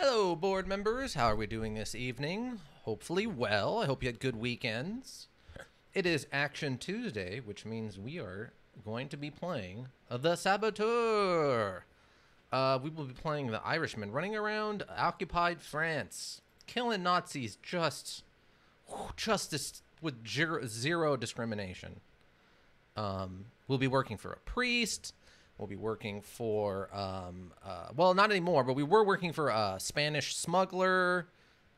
Hello, board members. How are we doing this evening? Hopefully, well. I hope you had good weekends. It is Action Tuesday, which means we are going to be playing The Saboteur. Uh, we will be playing the Irishman running around occupied France, killing Nazis just, just with zero, zero discrimination. Um, we'll be working for a priest. We'll be working for, um, uh, well, not anymore, but we were working for a Spanish smuggler.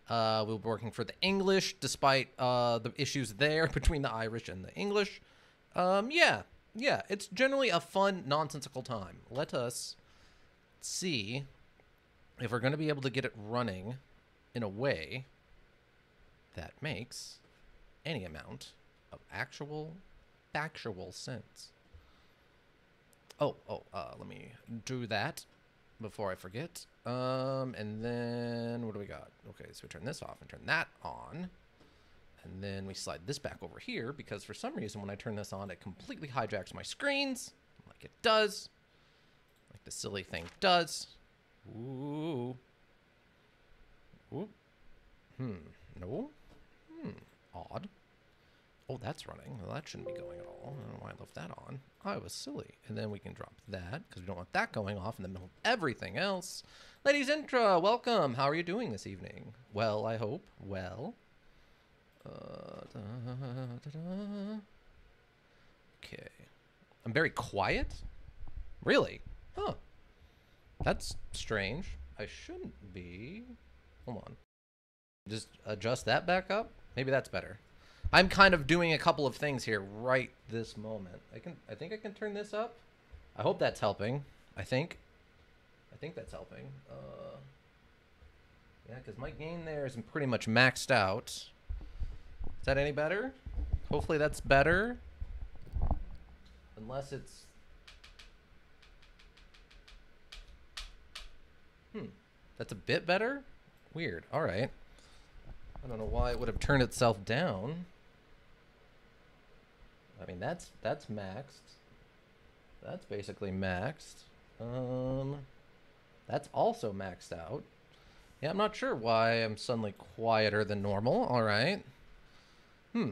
Uh, we'll be working for the English, despite uh, the issues there between the Irish and the English. Um, yeah, yeah, it's generally a fun, nonsensical time. Let us see if we're going to be able to get it running in a way that makes any amount of actual, factual sense. Oh, oh, uh, let me do that before I forget. Um, and then what do we got? Okay, so we turn this off and turn that on. And then we slide this back over here because for some reason when I turn this on, it completely hijacks my screens like it does. Like the silly thing does. Ooh. Ooh. Hmm. No. Hmm. Odd. Oh, that's running. Well, that shouldn't be going at all. I don't know why I left that on. I was silly. And then we can drop that because we don't want that going off in the middle of everything else. Ladies Intra, welcome. How are you doing this evening? Well, I hope. Well. Uh, da, da, da. Okay. I'm very quiet? Really? Huh. That's strange. I shouldn't be. Hold on. Just adjust that back up? Maybe that's better. I'm kind of doing a couple of things here right this moment. I can I think I can turn this up. I hope that's helping. I think. I think that's helping. Uh, yeah, because my gain there is pretty much maxed out. Is that any better? Hopefully that's better. Unless it's... Hmm. That's a bit better? Weird. Alright. I don't know why it would have turned itself down. I mean, that's that's maxed. That's basically maxed. Um, that's also maxed out. Yeah, I'm not sure why I'm suddenly quieter than normal. All right. Hmm.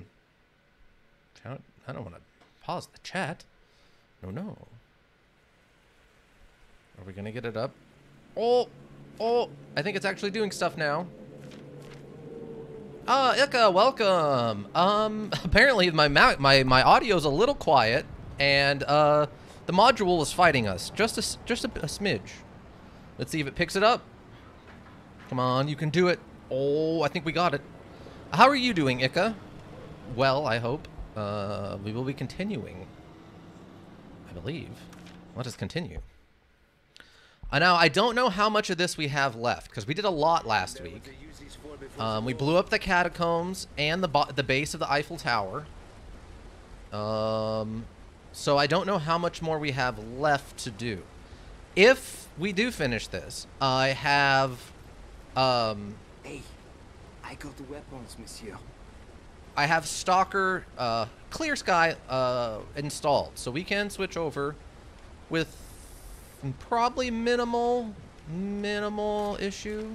I don't, I don't want to pause the chat. No, no. Are we going to get it up? Oh, oh, I think it's actually doing stuff now. Ah, uh, Ika, welcome. Um, apparently my my my audio's a little quiet, and uh, the module is fighting us. Just a just a, a smidge. Let's see if it picks it up. Come on, you can do it. Oh, I think we got it. How are you doing, Ika? Well, I hope. Uh, we will be continuing. I believe. Let us continue. Uh, now, I don't know how much of this we have left, because we did a lot last week. Um, we blew up the catacombs and the the base of the Eiffel Tower. Um, so I don't know how much more we have left to do. If we do finish this, I have, um, Hey, I got the weapons, monsieur. I have Stalker, uh, Clear Sky, uh, installed, so we can switch over with probably minimal, minimal issue.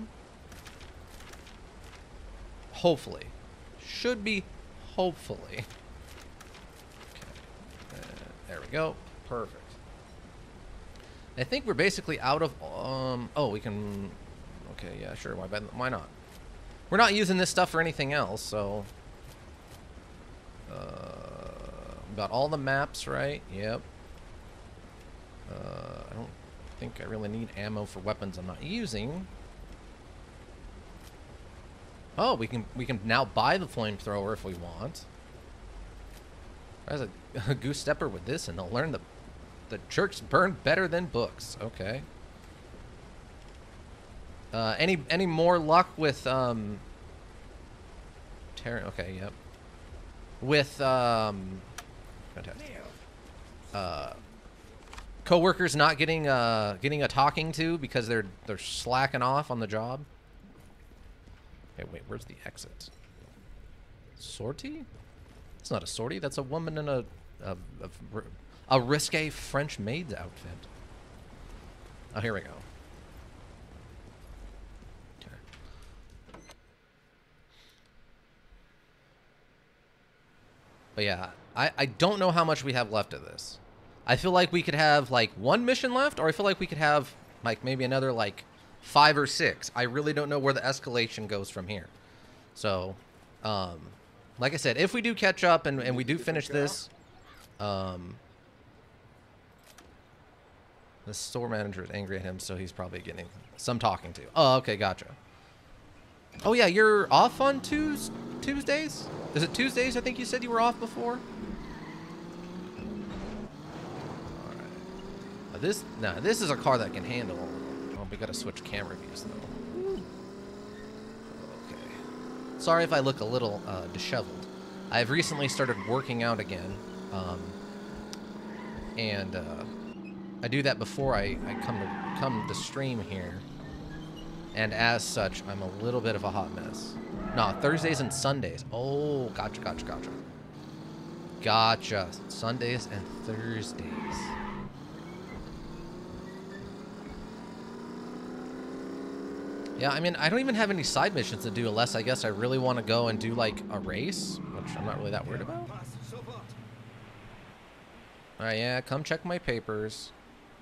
Hopefully. Should be hopefully. Okay. Uh, there we go. Perfect. I think we're basically out of... Um, oh, we can... Okay, yeah, sure. Why, why not? We're not using this stuff for anything else, so... Uh, got all the maps right. Yep. Uh, I don't think I really need ammo for weapons I'm not using. Oh, we can we can now buy the flamethrower if we want. There's a, a goose stepper with this, and they'll learn the the church burn better than books. Okay. Uh, any any more luck with um? Terran? Okay, yep. With um, fantastic. Uh, coworkers not getting uh getting a talking to because they're they're slacking off on the job. Hey, wait, where's the exit? Sortie? It's not a sortie. That's a woman in a a, a, a risque French maid's outfit. Oh, here we go. But yeah, I, I don't know how much we have left of this. I feel like we could have, like, one mission left, or I feel like we could have, like, maybe another, like, five or six. I really don't know where the escalation goes from here. So, um, like I said, if we do catch up and, and we do finish this, um, the store manager is angry at him, so he's probably getting some talking to. Oh, okay, gotcha. Oh yeah, you're off on Tues Tuesdays? Is it Tuesdays? I think you said you were off before. This now this is a car that can handle. We gotta switch camera views though. Okay. Sorry if I look a little uh, disheveled. I've recently started working out again, um, and uh, I do that before I, I come to come to stream here and as such, I'm a little bit of a hot mess. No, Thursdays and Sundays. Oh, gotcha, gotcha, gotcha. Gotcha. Sundays and Thursdays. Yeah, I mean, I don't even have any side missions to do unless I guess I really want to go and do like a race, which I'm not really that worried about. Alright, yeah, come check my papers.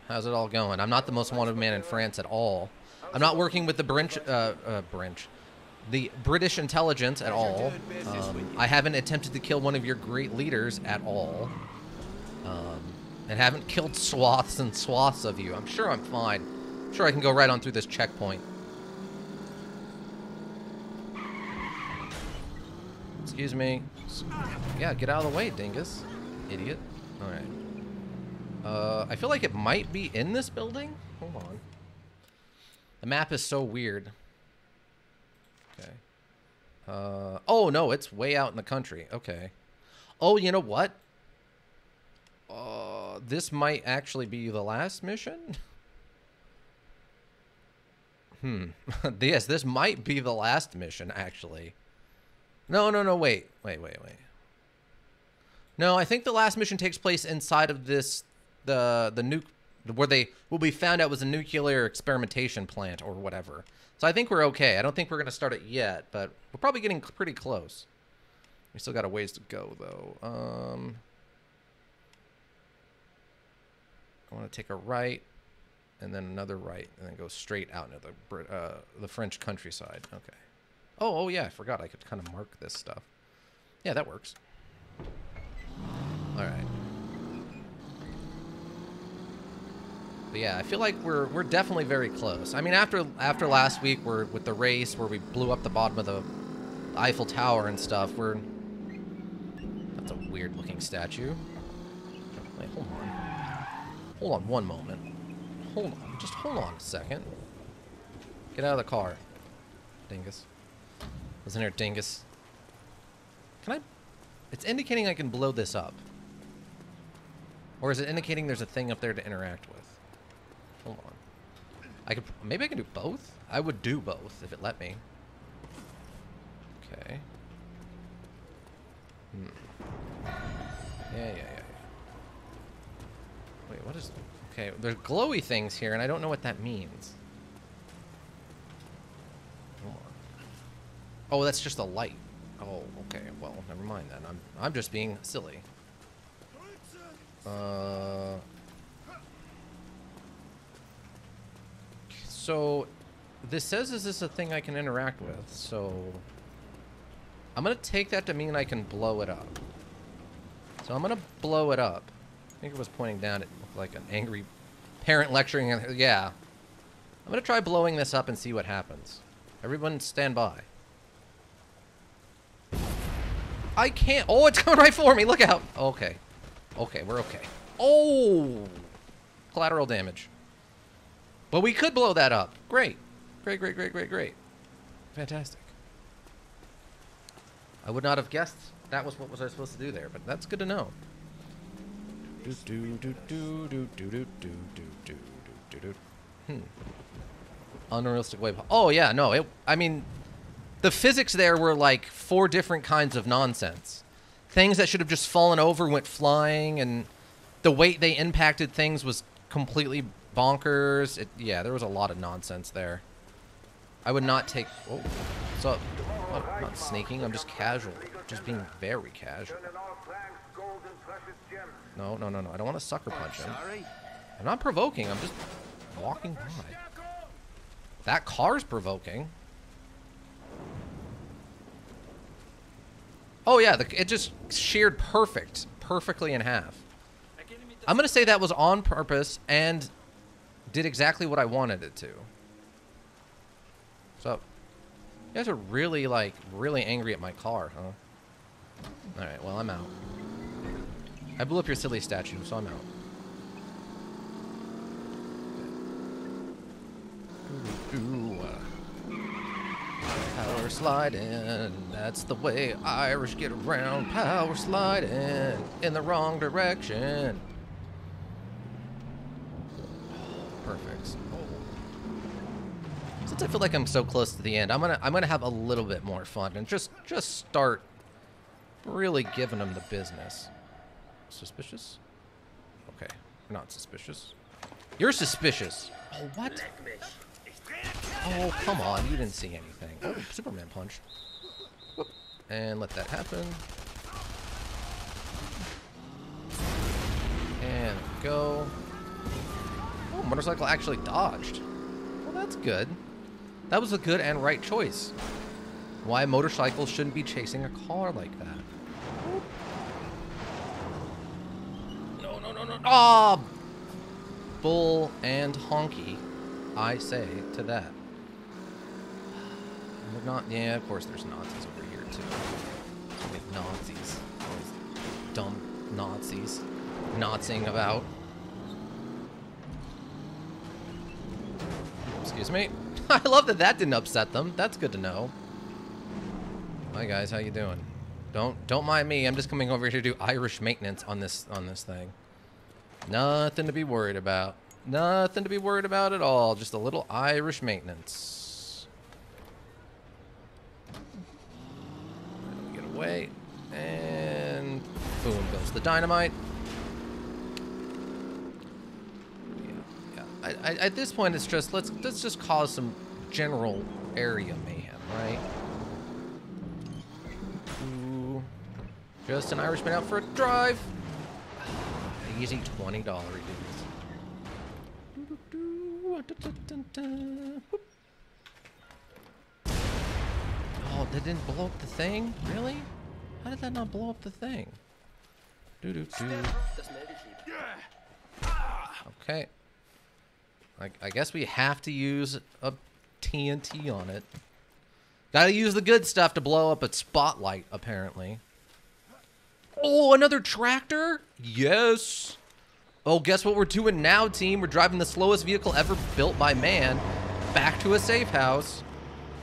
How's it all going? I'm not the most wanted man in France at all. I'm not working with the Brinch, uh, uh, Brinch, the British intelligence at all. Um, I haven't attempted to kill one of your great leaders at all. Um, and haven't killed swaths and swaths of you. I'm sure I'm fine. I'm sure I can go right on through this checkpoint. Excuse me. Yeah, get out of the way, dingus. Idiot. Alright. Uh, I feel like it might be in this building. Hold on. The map is so weird. Okay. Uh, oh, no, it's way out in the country. Okay. Oh, you know what? Uh, this might actually be the last mission? Hmm. yes, this might be the last mission, actually. No, no, no, wait. Wait, wait, wait. No, I think the last mission takes place inside of this, the, the nuke where they will be found out was a nuclear experimentation plant or whatever. So I think we're okay. I don't think we're going to start it yet, but we're probably getting pretty close. We still got a ways to go, though. Um, I want to take a right, and then another right, and then go straight out into the uh, the French countryside. Okay. Oh, oh yeah, I forgot. I could kind of mark this stuff. Yeah, that works. All right. But yeah, I feel like we're we're definitely very close. I mean, after after last week, we're with the race where we blew up the bottom of the Eiffel Tower and stuff. We're that's a weird looking statue. Wait, hold on. Hold on one moment. Hold on, just hold on a second. Get out of the car, dingus. Listen here, dingus. Can I? It's indicating I can blow this up. Or is it indicating there's a thing up there to interact with? Hold on. I could maybe I can do both. I would do both if it let me. Okay. Hmm. Yeah, yeah, yeah, yeah. Wait, what is? Okay, there's glowy things here, and I don't know what that means. Hold on. Oh, that's just a light. Oh, okay. Well, never mind then. I'm I'm just being silly. Uh. So, this says is this a thing I can interact with, so... I'm gonna take that to mean I can blow it up. So I'm gonna blow it up. I think it was pointing down, it looked like an angry parent lecturing, yeah. I'm gonna try blowing this up and see what happens. Everyone stand by. I can't. Oh, it's coming right for me. Look out. Okay. Okay, we're okay. Oh! Collateral damage. But we could blow that up. Great. Great, great, great, great, great. Fantastic. I would not have guessed that was what was I supposed to do there, but that's good to know. Do do do do do do do do do do do do. Hmm. Unrealistic wave. Oh yeah, no. It, I mean, the physics there were like four different kinds of nonsense. Things that should have just fallen over went flying, and the weight they impacted things was completely bonkers. It, yeah, there was a lot of nonsense there. I would not take... Oh, what's up? I'm not sneaking, I'm just casual. Just being very casual. No, no, no, no. I don't want to sucker punch him. I'm not provoking. I'm just walking by. That car's provoking. Oh yeah, the, it just sheared perfect, perfectly in half. I'm gonna say that was on purpose and did exactly what I wanted it to. So, you guys are really like really angry at my car, huh? All right, well I'm out. I blew up your silly statue, so I'm out. Ooh, uh, power sliding, that's the way Irish get around. Power sliding in the wrong direction. Perfect. Since I feel like I'm so close to the end, I'm gonna I'm gonna have a little bit more fun and just just start really giving them the business. Suspicious? Okay, not suspicious. You're suspicious. Oh, what? Oh, come on. You didn't see anything. Oh, Superman punch. And let that happen. And go. Oh, motorcycle actually dodged. Well, that's good. That was a good and right choice. Why motorcycles shouldn't be chasing a car like that. No, no, no, no. Ah! Bull and honky, I say to that. They're not. Yeah, of course there's Nazis over here too. So many Nazis. Always dumb Nazis. Nazing about. Excuse me. I love that that didn't upset them. That's good to know. Hi guys, how you doing? Don't don't mind me. I'm just coming over here to do Irish maintenance on this on this thing. Nothing to be worried about. Nothing to be worried about at all. Just a little Irish maintenance. Get away. And boom goes the dynamite. Yeah, yeah. I, I, at this point, it's just let's let's just cause some general area mayhem, right? Just an Irishman out for a drive. Easy twenty dollar dudes. Oh, that didn't blow up the thing? Really? How did that not blow up the thing? Doo doo doo. Okay. I, I guess we have to use a TNT on it. Gotta use the good stuff to blow up a spotlight, apparently. Oh, another tractor? Yes. Oh, guess what we're doing now, team? We're driving the slowest vehicle ever built by man back to a safe house.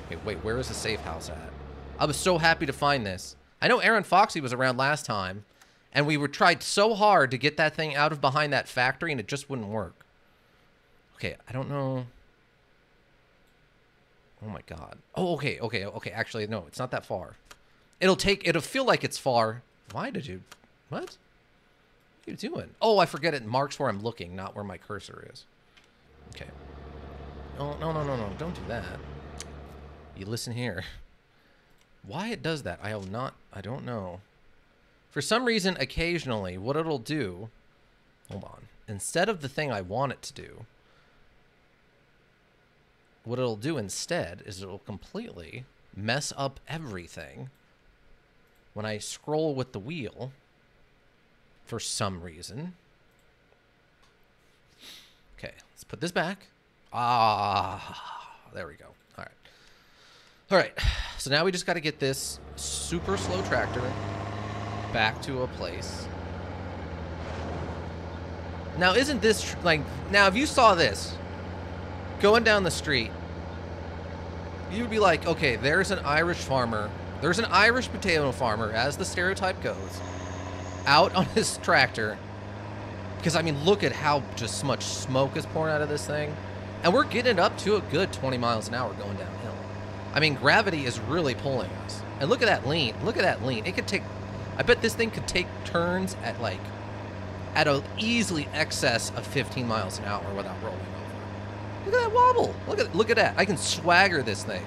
Wait, wait, where is the safe house at? I was so happy to find this. I know Aaron Foxy was around last time, and we were tried so hard to get that thing out of behind that factory, and it just wouldn't work. Okay, I don't know. Oh my god. Oh, okay, okay, okay. Actually, no, it's not that far. It'll take, it'll feel like it's far. Why did you, what? You doing? Oh, I forget it marks where I'm looking, not where my cursor is. Okay. No, no, no, no, no. Don't do that. You listen here. Why it does that, I have not, I don't know. For some reason, occasionally, what it'll do, hold on, instead of the thing I want it to do, what it'll do instead is it'll completely mess up everything when I scroll with the wheel for some reason. Okay, let's put this back. Ah, there we go. All right. All right, so now we just got to get this super slow tractor back to a place. Now, isn't this, like, now if you saw this going down the street, you'd be like, okay, there's an Irish farmer, there's an Irish potato farmer, as the stereotype goes, out on his tractor. Because, I mean, look at how just much smoke is pouring out of this thing. And we're getting it up to a good 20 miles an hour going downhill. I mean, gravity is really pulling us. And look at that lean. Look at that lean. It could take, I bet this thing could take turns at like, at a easily excess of 15 miles an hour without rolling over. Look at that wobble. Look at, look at that. I can swagger this thing.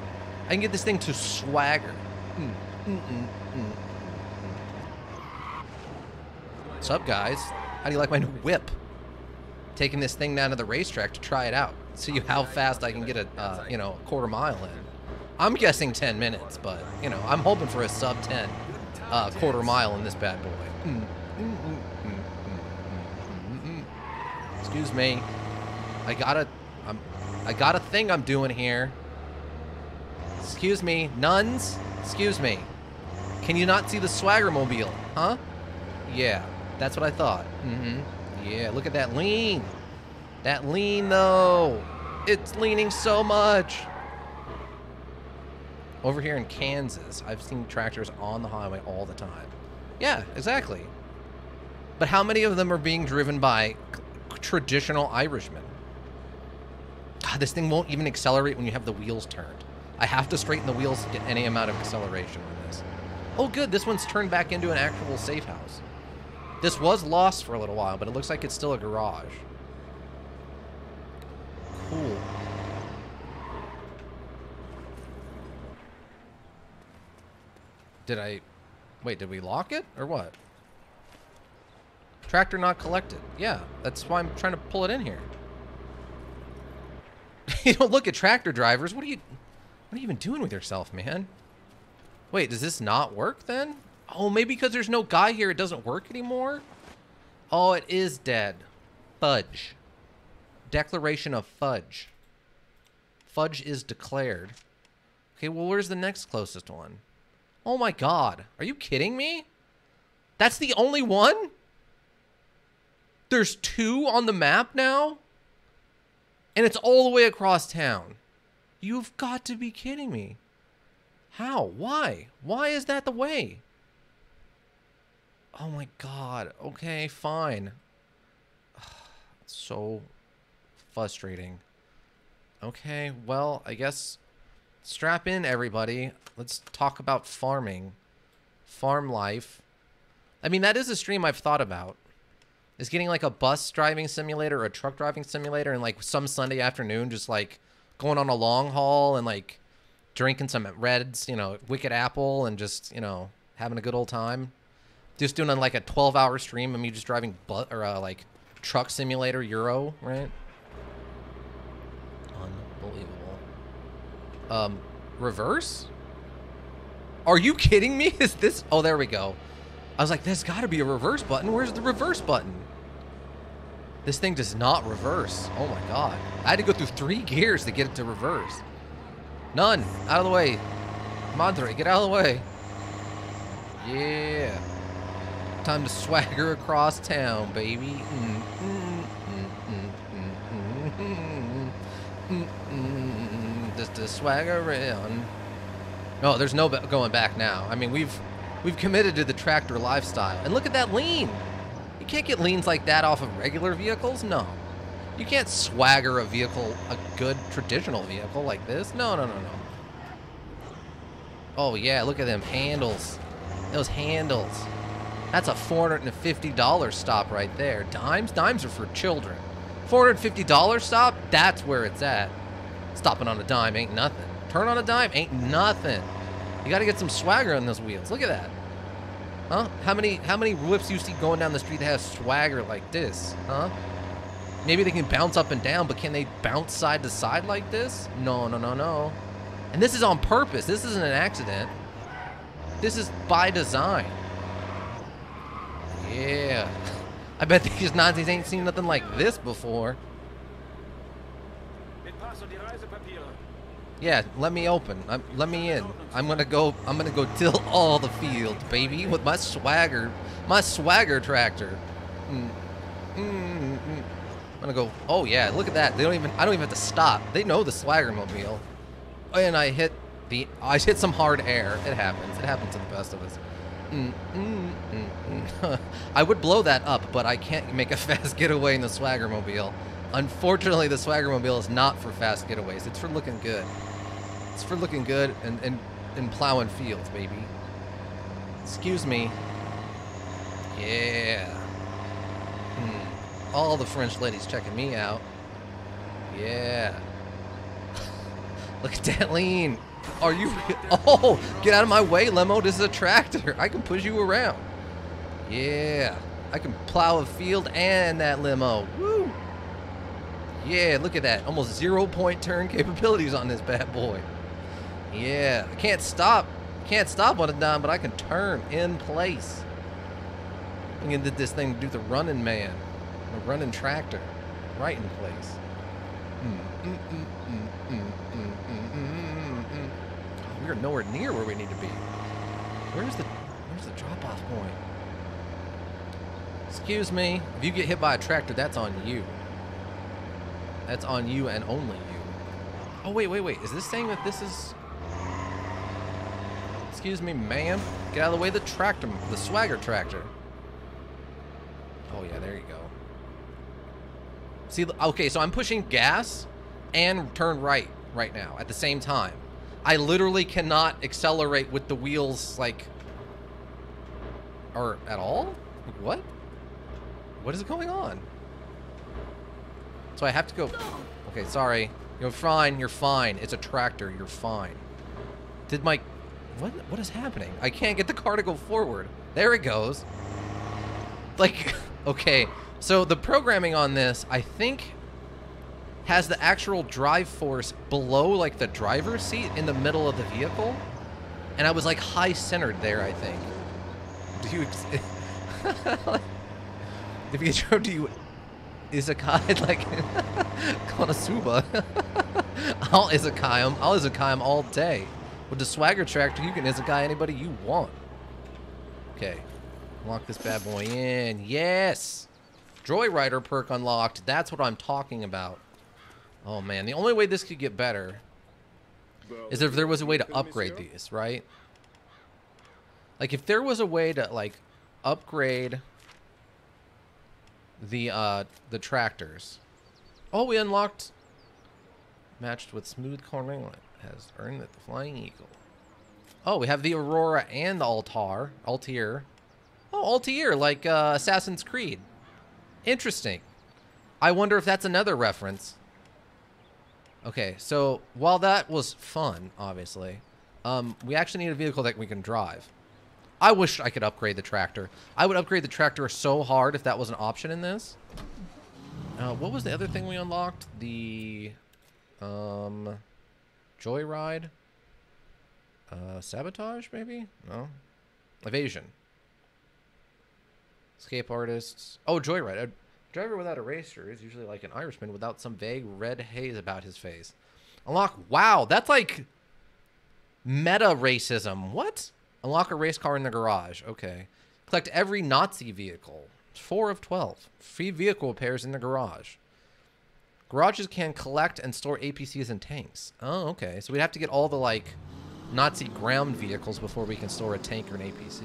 I can get this thing to swagger. Mm, mm, mm, mm. What's up, guys? How do you like my new whip? Taking this thing down to the racetrack to try it out. See how fast I can get a, uh, you know, quarter mile in. I'm guessing 10 minutes, but, you know, I'm hoping for a sub 10 uh, quarter mile in this bad boy. Mm, mm, mm, Excuse me. I got a, I'm, I got a thing I'm doing here. Excuse me, nuns. Excuse me. Can you not see the swagger mobile? Huh? Yeah, that's what I thought. Mm-hmm. Yeah, look at that lean. That lean, though. It's leaning so much. Over here in Kansas, I've seen tractors on the highway all the time. Yeah, exactly. But how many of them are being driven by traditional Irishmen? God, this thing won't even accelerate when you have the wheels turned. I have to straighten the wheels to get any amount of acceleration on this. Oh, good. This one's turned back into an actual safe house. This was lost for a little while, but it looks like it's still a garage. Cool. Did I... Wait, did we lock it? Or what? Tractor not collected. Yeah, that's why I'm trying to pull it in here. you don't look at tractor drivers. What are you... What are you even doing with yourself, man? Wait, does this not work then? Oh, maybe because there's no guy here, it doesn't work anymore? Oh, it is dead. Fudge. Declaration of fudge. Fudge is declared. Okay, well, where's the next closest one? Oh my god. Are you kidding me? That's the only one? There's two on the map now? And it's all the way across town. You've got to be kidding me. How? Why? Why is that the way? Oh my god. Okay, fine. so frustrating. Okay, well, I guess strap in everybody. Let's talk about farming. Farm life. I mean, that is a stream I've thought about. Is getting like a bus driving simulator or a truck driving simulator and like some Sunday afternoon just like going on a long haul and like drinking some Redd's, you know, Wicked Apple, and just you know having a good old time. Just doing like a 12-hour stream of me just driving but or uh, like truck simulator Euro, right? Unbelievable. Um, reverse? Are you kidding me? Is this? Oh, there we go. I was like, there's got to be a reverse button. Where's the reverse button? This thing does not reverse. Oh my god. I had to go through three gears to get it to reverse. None. Out of the way. Madre, get out of the way. Yeah. Time to swagger across town, baby. Just to swagger around. No, there's no going back now. I mean, we've we've committed to the tractor lifestyle. And look at that lean. You can't get leans like that off of regular vehicles. No. You can't swagger a vehicle, a good traditional vehicle like this. No, no, no, no. Oh, yeah, look at them handles. Those handles. That's a $450 stop right there. Dimes? Dimes are for children. $450 stop? That's where it's at. Stopping on a dime ain't nothing. Turn on a dime ain't nothing. You gotta get some swagger on those wheels. Look at that. Huh? How many how many whips you see going down the street that have swagger like this? Huh? Maybe they can bounce up and down, but can they bounce side to side like this? No, no, no, no. And this is on purpose. This isn't an accident. This is by design. Yeah. I bet these Nazis ain't seen nothing like this before. Yeah, let me open. I'm, let me in. I'm gonna go. I'm gonna go till all the fields, baby, with my swagger, my swagger tractor. Mm. Mm, mm. I'm gonna go, oh yeah, look at that. They don't even, I don't even have to stop. They know the Swagger Mobile. And I hit the, I hit some hard air. It happens. It happens to the best of us. I would blow that up, but I can't make a fast getaway in the Swagger Mobile. Unfortunately, the Swagger Mobile is not for fast getaways. It's for looking good. It's for looking good and, and, and plowing fields, baby. Excuse me. Yeah. Hmm. All the French ladies checking me out. Yeah. Look at that lean. Are you... Oh, get out of my way, Lemo. This is a tractor. I can push you around. Yeah, I can plow a field and that limo. Woo! Yeah, look at that. Almost zero point turn capabilities on this bad boy. Yeah, I can't stop. Can't stop on a dime, but I can turn in place. I can get this thing to do the running man, the running tractor, right in place. We are nowhere near where we need to be. Where's the Where's the drop-off point? Excuse me. If you get hit by a tractor, that's on you. That's on you and only you. Oh wait, wait, wait. Is this saying that this is Excuse me, ma'am. Get out of the way of the tractor, the swagger tractor. Oh yeah, there you go. See, okay, so I'm pushing gas and turn right right now at the same time. I literally cannot accelerate with the wheels, like, or at all? What? What is going on? So I have to go. Okay, sorry. You're fine. You're fine. It's a tractor. You're fine. Did my... What? What is happening? I can't get the car to go forward. There it goes. Like, okay. So the programming on this, I think, has the actual drive force below, like, the driver's seat in the middle of the vehicle. And I was, like, high-centered there, I think. Do drove to you isekai like Konosuba. I'll isekai him. I'll isekai him all day. With the swagger tractor, you can isekai anybody you want. Okay. Lock this bad boy in. Yes! Joyrider perk unlocked. That's what I'm talking about. Oh man, the only way this could get better is if there was a way to upgrade these, right? Like if there was a way to like upgrade the uh the tractors. Oh, we unlocked matched with smooth cornering has earned the flying eagle. Oh, we have the Aurora and the Altar, Altair. Oh, Altair, like uh, Assassin's Creed. Interesting. I wonder if that's another reference. Okay, so while that was fun, obviously, um, we actually need a vehicle that we can drive. I wish I could upgrade the tractor. I would upgrade the tractor so hard if that was an option in this. Uh, what was the other thing we unlocked? The um, joyride? Uh, sabotage, maybe? No? Evasion. Escape artists. Oh, joyride. A driver without a racer is usually like an Irishman without some vague red haze about his face. Unlock. Wow, that's like meta racism. What? Unlock a race car in the garage. Okay. Collect every Nazi vehicle. Four of 12. Free vehicle repairs in the garage. Garages can collect and store APCs and tanks. Oh, okay. So we'd have to get all the, like, Nazi ground vehicles before we can store a tank or an APC.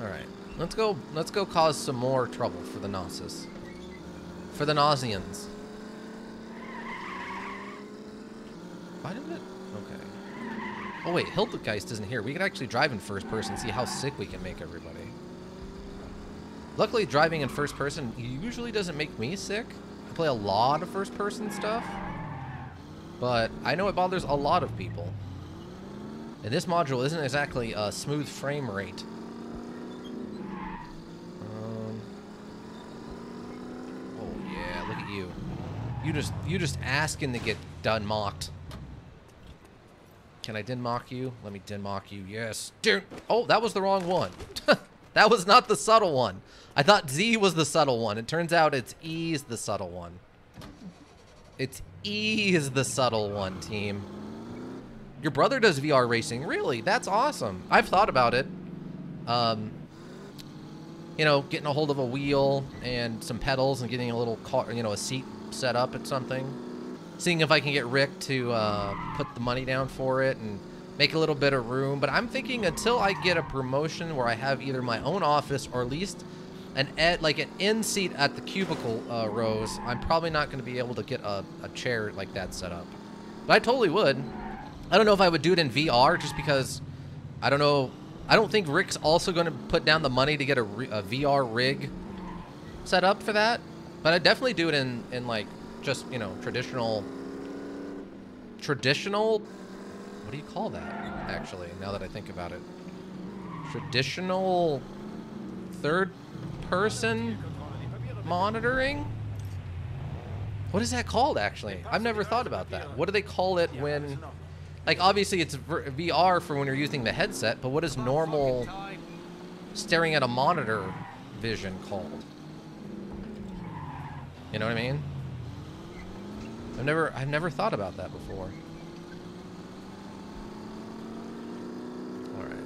Alright. Let's go, let's go cause some more trouble for the Nazis. For the Nausians. Why did it... Oh wait, Hildegeist isn't here. We could actually drive in first person, see how sick we can make everybody. Luckily, driving in first person usually doesn't make me sick. I play a lot of first person stuff. But I know it bothers a lot of people. And this module isn't exactly a smooth frame rate. Um, oh yeah, look at you. You just you just asking to get done mocked. Can I Denmark you? Let me Denmark you. Yes. Oh, that was the wrong one. that was not the subtle one. I thought Z was the subtle one. It turns out it's E is the subtle one. It's E is the subtle one, team. Your brother does VR racing. Really? That's awesome. I've thought about it. Um, you know, getting a hold of a wheel and some pedals and getting a little car, you know, a seat set up at something seeing if I can get Rick to uh, put the money down for it and make a little bit of room. But I'm thinking until I get a promotion where I have either my own office or at least an ed, like an in seat at the cubicle uh, rows, I'm probably not going to be able to get a, a chair like that set up. But I totally would. I don't know if I would do it in VR just because I don't know. I don't think Rick's also going to put down the money to get a, a VR rig set up for that. But I'd definitely do it in, in like just, you know, traditional, traditional, what do you call that, actually, now that I think about it? Traditional third person monitoring. What is that called actually? I've never thought about that. What do they call it when like obviously it's VR for when you're using the headset, but what is normal staring at a monitor vision called? You know what I mean? I've never I've never thought about that before. All right.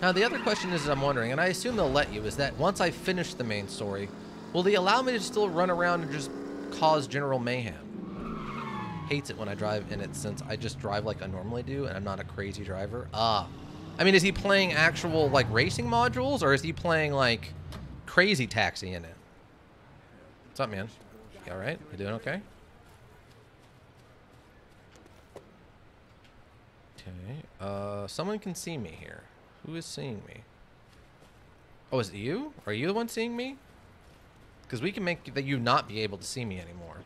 Now the other question is I'm wondering, and I assume they'll let you, is that once I finish the main story, will they allow me to still run around and just cause general mayhem? Hates it when I drive in it since I just drive like I normally do and I'm not a crazy driver. Ah. I mean, is he playing actual like racing modules or is he playing like crazy taxi in it? What's up, man? You all right? You doing okay? Okay. Uh, someone can see me here. Who is seeing me? Oh, is it you? Are you the one seeing me? Because we can make that you not be able to see me anymore.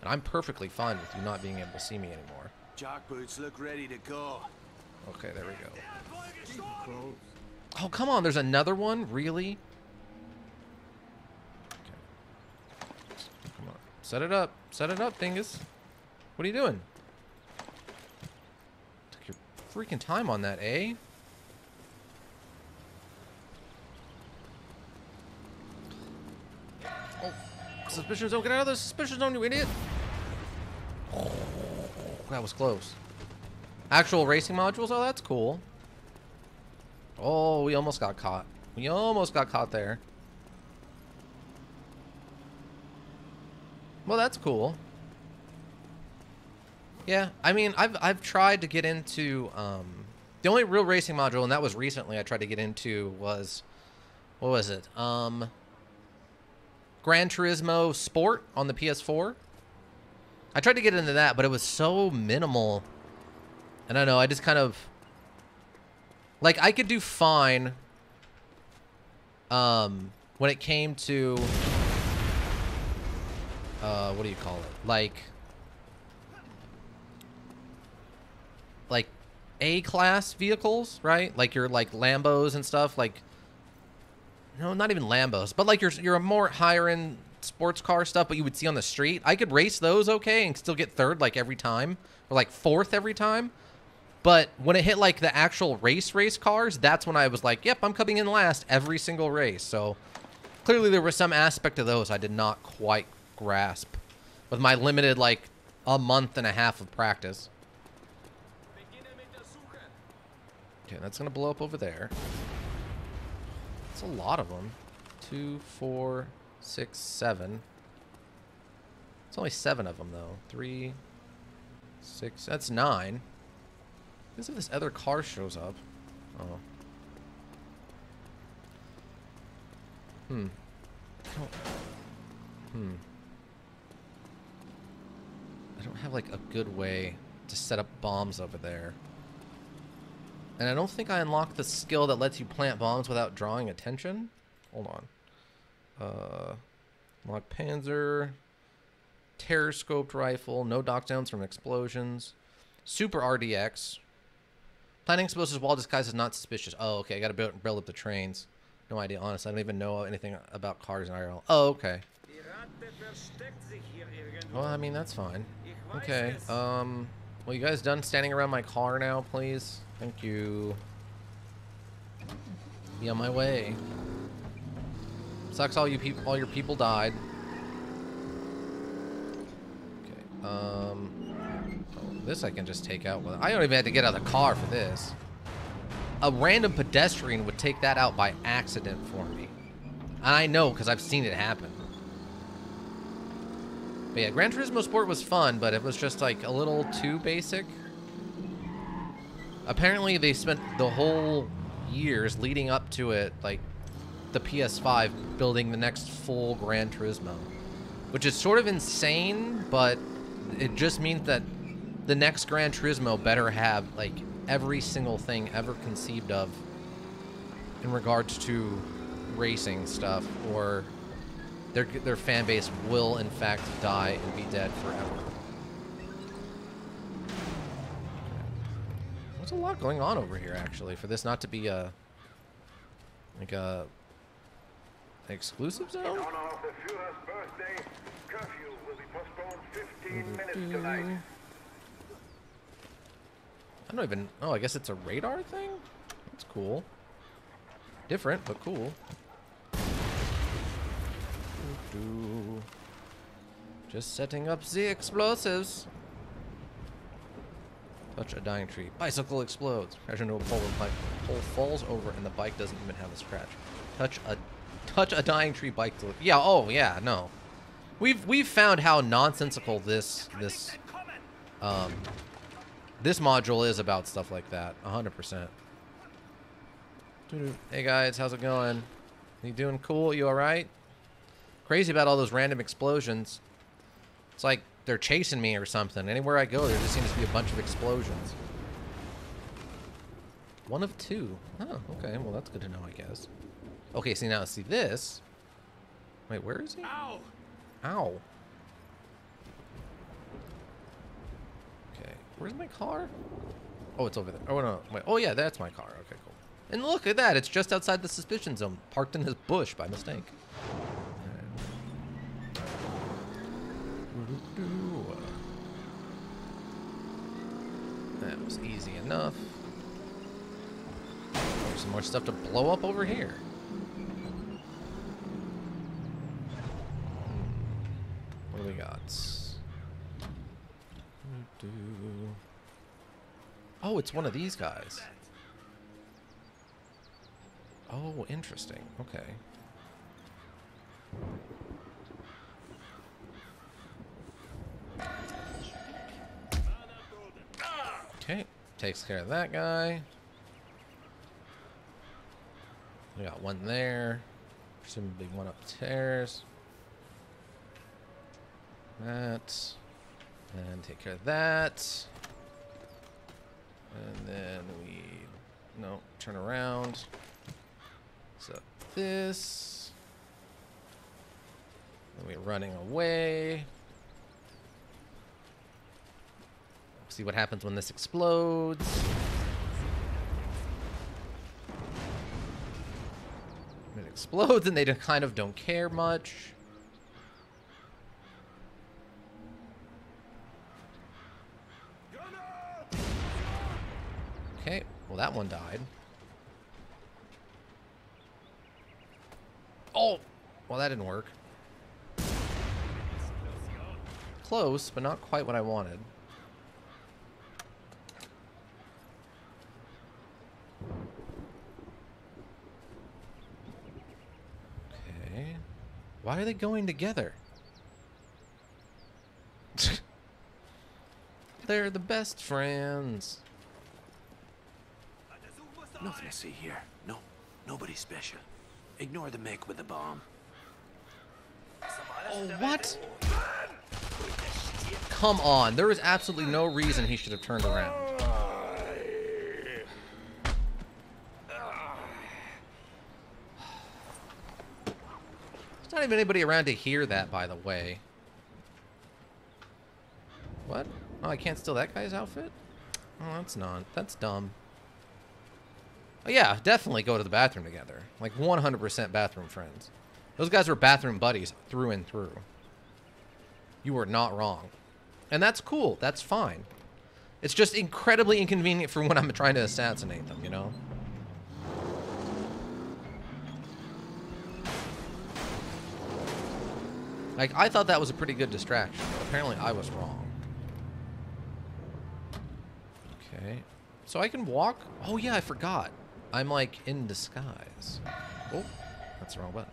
And I'm perfectly fine with you not being able to see me anymore. Jock boots look ready to go. Okay, there we go. Oh, come on. There's another one? Really? Okay. Come on. Set it up. Set it up, dingus. What are you doing? Freaking time on that, eh? Oh, suspicion zone. Get out of the suspicion zone, you idiot. Oh, that was close. Actual racing modules? Oh, that's cool. Oh, we almost got caught. We almost got caught there. Well, that's cool. Yeah, I mean, I've I've tried to get into um, the only real racing module, and that was recently. I tried to get into was what was it? Um, Gran Turismo Sport on the PS4. I tried to get into that, but it was so minimal. And I don't know, I just kind of like I could do fine um when it came to uh what do you call it? Like like A class vehicles, right? Like your like Lambos and stuff, like no, not even Lambos, but like your your more higher end sports car stuff, but you would see on the street. I could race those okay and still get third like every time, or like fourth every time. But when it hit like the actual race race cars, that's when I was like, "Yep, I'm coming in last every single race." So clearly there was some aspect of those I did not quite grasp with my limited like a month and a half of practice. Okay, that's gonna blow up over there. That's a lot of them. Two, four, six, seven. It's only seven of them though. Three, six. That's nine. What if this other car shows up? Oh. Hmm. Oh. Hmm. I don't have like a good way to set up bombs over there. And I don't think I unlocked the skill that lets you plant bombs without drawing attention. Hold on. Uh, lock Panzer. Terror scoped rifle. No knockdowns from explosions. Super RDX. Planting explosives while disguised is not suspicious. Oh, okay. I gotta build, build up the trains. No idea, honestly. I don't even know anything about cars in IRL. Oh, okay. Well, I mean, that's fine. Okay. Um, well, you guys done standing around my car now, please? Thank you. Be on my way. Sucks all you people all your people died. Okay. Um oh, this I can just take out with I don't even have to get out of the car for this. A random pedestrian would take that out by accident for me. And I know because I've seen it happen. But yeah, Gran Turismo Sport was fun, but it was just like a little too basic. Apparently, they spent the whole years leading up to it, like the PS5, building the next full Gran Turismo, which is sort of insane, but it just means that the next Gran Turismo better have like every single thing ever conceived of in regards to racing stuff, or their their fan base will in fact die and be dead forever. There's a lot going on over here, actually, for this not to be a like a Exclusive In zone? honor of the Führer's birthday, curfew will be postponed 15 minutes tonight. I don't even. Oh, I guess it's a radar thing? That's cool. Different, but cool. Just setting up the explosives. Touch a dying tree. Bicycle explodes. Crash into a pole. The bike pole falls over, and the bike doesn't even have a scratch. Touch a touch a dying tree. Bike. Yeah. Oh yeah. No. We've we've found how nonsensical this this um this module is about stuff like that. 100%. Hey guys, how's it going? You doing cool? You alright? Crazy about all those random explosions. It's like they're chasing me or something. Anywhere I go, there just seems to be a bunch of explosions. One of two. Oh, okay. Well, that's good to know, I guess. Okay, see now, see this. Wait, where is he? Ow! Ow. Okay, where's my car? Oh, it's over there. Oh, no. Wait. Oh, yeah, that's my car. Okay, cool. And look at that. It's just outside the suspicion zone, parked in this bush by mistake. That was easy enough. There's some more stuff to blow up over here. What do we got? Oh, it's one of these guys. Oh, interesting. Okay. Okay, takes care of that guy. We got one there. Presumably one upstairs. That. And take care of that. And then we... No, turn around. So this. Then we're running away. See what happens when this explodes. It explodes and they kind of don't care much. Okay, well that one died. Oh! Well that didn't work. Close, but not quite what I wanted. Okay. Why are they going together? They're the best friends. Nothing to see here. No, nobody special. Ignore the make with the bomb. Oh, what? Come on. There was absolutely no reason he should have turned around. Not even anybody around to hear that, by the way. What? Oh, I can't steal that guy's outfit? Oh, that's not. That's dumb. Oh, yeah, definitely go to the bathroom together. Like 100% bathroom friends. Those guys were bathroom buddies through and through. You were not wrong. And that's cool. That's fine. It's just incredibly inconvenient for when I'm trying to assassinate them, you know? Like, I thought that was a pretty good distraction, but apparently I was wrong. Okay. So I can walk? Oh, yeah, I forgot. I'm, like, in disguise. Oh, that's the wrong button.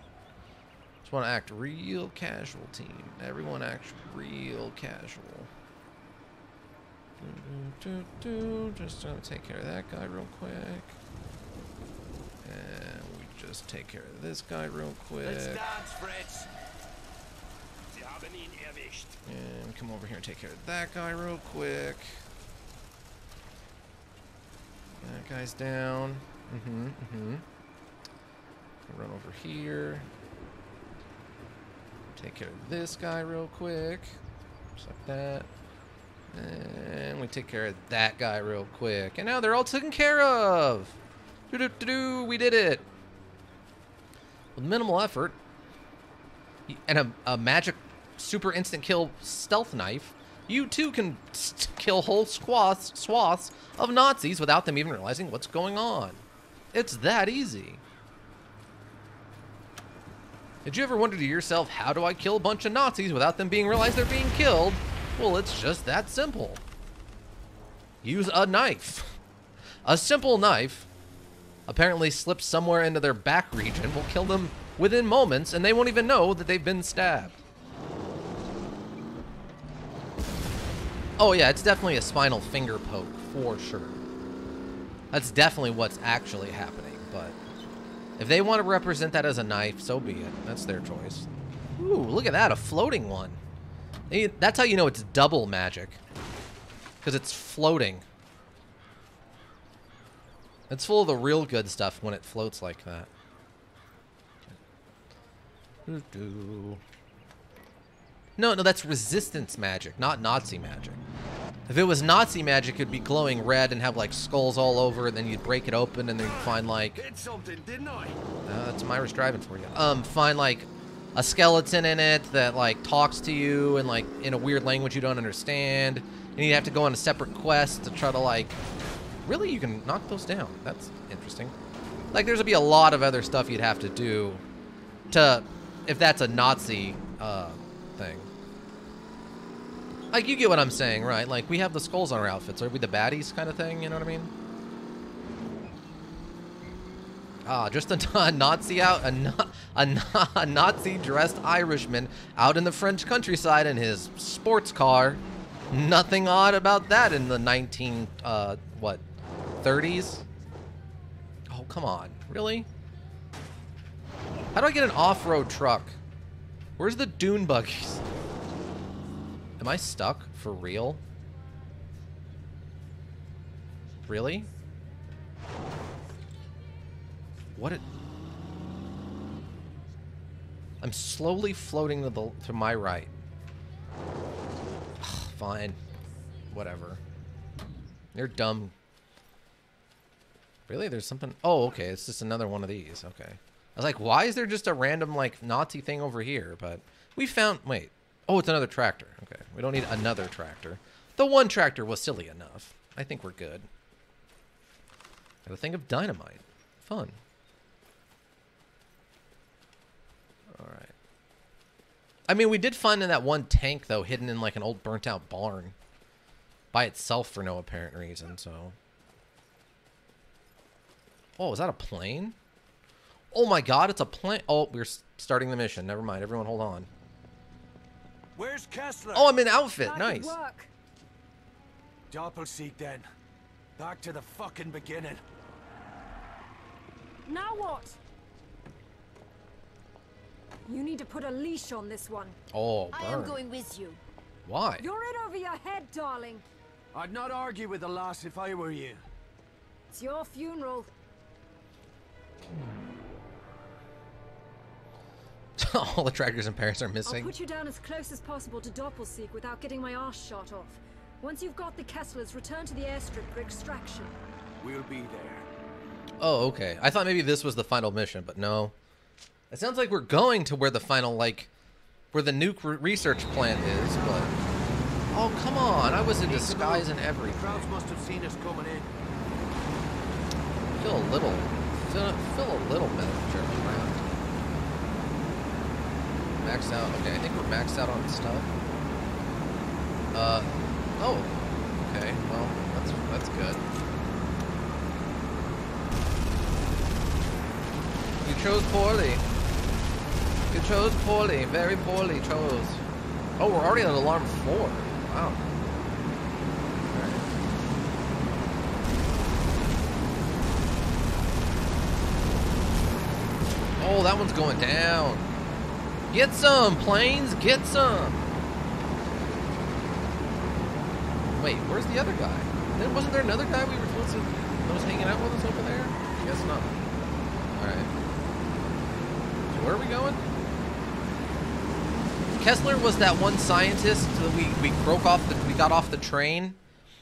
Just want to act real casual, team. Everyone act real casual. Do, do, do, do. Just gonna take care of that guy real quick. And we just take care of this guy real quick. Let's dance, Fritz. And come over here and take care of that guy real quick. That guy's down. Mm-hmm, mm-hmm. Run over here. Take care of this guy real quick. Just like that. And we take care of that guy real quick. And now they're all taken care of. Do do do do. We did it. With minimal effort. and a, a magic super instant kill stealth knife, you too can kill whole swaths, swaths of Nazis without them even realizing what's going on. It's that easy. Did you ever wonder to yourself, how do I kill a bunch of Nazis without them being realized they're being killed? Well, it's just that simple. Use a knife. A simple knife, apparently slipped somewhere into their back region, will kill them within moments, and they won't even know that they've been stabbed. Oh yeah, it's definitely a spinal finger poke, for sure. That's definitely what's actually happening, but if they want to represent that as a knife, so be it. That's their choice. Ooh, look at that, a floating one. That's how you know it's double magic. Because it's floating. It's full of the real good stuff when it floats like that. Doo-doo. No, no, that's resistance magic, not Nazi magic. If it was Nazi magic, it'd be glowing red and have like skulls all over, and then you'd break it open and then you'd find like Did something, didn't I? uh, that's Myra's driving for you. Um, find like a skeleton in it that like talks to you and like in a weird language you don't understand, and you'd have to go on a separate quest to try to like. Really, you can knock those down. That's interesting. Like, there's gonna be a lot of other stuff you'd have to do to, if that's a Nazi uh, thing. Like, you get what I'm saying, right? Like, we have the skulls on our outfits. Are we the baddies kind of thing? You know what I mean? Ah, just a, Nazi out, a, a, a Nazi dressed Irishman out in the French countryside in his sports car. Nothing odd about that in the 19, uh, what, 30s? Oh, come on. Really? How do I get an off-road truck? Where's the dune buggies? Am I stuck for real? Really? What it? I'm slowly floating to the to my right. Fine. Whatever. You're dumb. Really? There's something. Oh, okay. It's just another one of these. Okay. I was like, why is there just a random like Nazi thing over here? But we found. Wait. Oh, it's another tractor. We don't need another tractor. The one tractor was silly enough. I think we're good. Got a thing of dynamite. Fun. All right. I mean, we did find in that one tank though, hidden in like an old burnt out barn, by itself for no apparent reason. So. Oh, is that a plane? Oh my God, it's a plane. Oh, we're starting the mission. Never mind. Everyone, hold on. Where's Kessler? Oh, I'm in outfit. That Nice. could work. Doppelsieg then. Back to the fucking beginning. Now what? You need to put a leash on this one. Oh, I am going with you. Why? You're in over your head, darling. I'd not argue with the lass if I were you. It's your funeral. All the tractors in Paris are missing. I'll missing. put you down as close as possible to Doppelsieg without getting my arse shot off. Once you've got the Kesslers, return to the airstrip for extraction. We'll be there. Oh, okay. I thought maybe this was the final mission, but no. It sounds like we're going to where the final, like, where the nuke re- research plant is, but. Oh, come on. I was in disguise and everything. Crowds must have seen us coming in. Feel a little. Feel, feel a little better jerking around. Maxed out. Okay, I think we're maxed out on stuff. Uh. Oh. Okay. Well, that's that's good. You chose poorly. You chose poorly. Very poorly chose. Oh, we're already at alarm four. Wow. Oh, that one's going down. Get some, planes, get some. Wait, where's the other guy? Then wasn't there another guy we were supposed to that was hanging out with us over there? I Guess not. Alright. Where are we going? Kessler was that one scientist that we, we broke off the we got off the train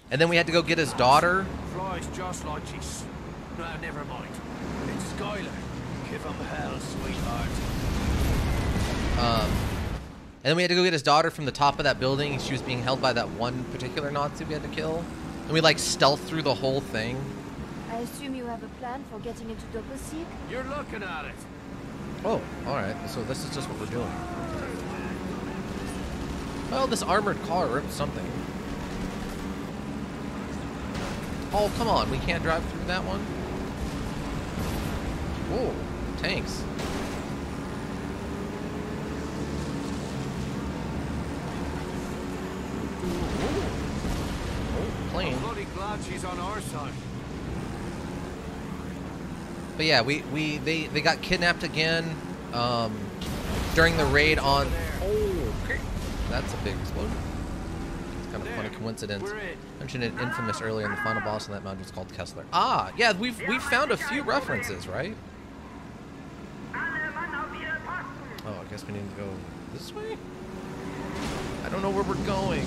and then we had to go get his daughter. Flies just like she's... Nah, never mind. It's Skylar. Give him hell, sweetheart. Um, and then we had to go get his daughter from the top of that building. She was being held by that one particular Nazi we had to kill. And we like stealth through the whole thing. I assume you have a plan for getting into Doppelsieg? You're looking at it. Oh, alright. So this is just what we're doing. Well, this armored car ripped something. Oh, come on. We can't drive through that one? Oh, tanks. Oh, plane. I'm bloody glad she's on our side. But yeah, we, we they, they got kidnapped again um, during the raid on. Oh, okay. That's a big explosion. It's kind of a funny coincidence. Mentioned in Infamous earlier, and the final boss in that mountain was called Kessler. Ah, yeah, we've we've found a few references, right? Alle Mann auf ihre Posten! Oh, I guess we need to go this way. I don't know where we're going.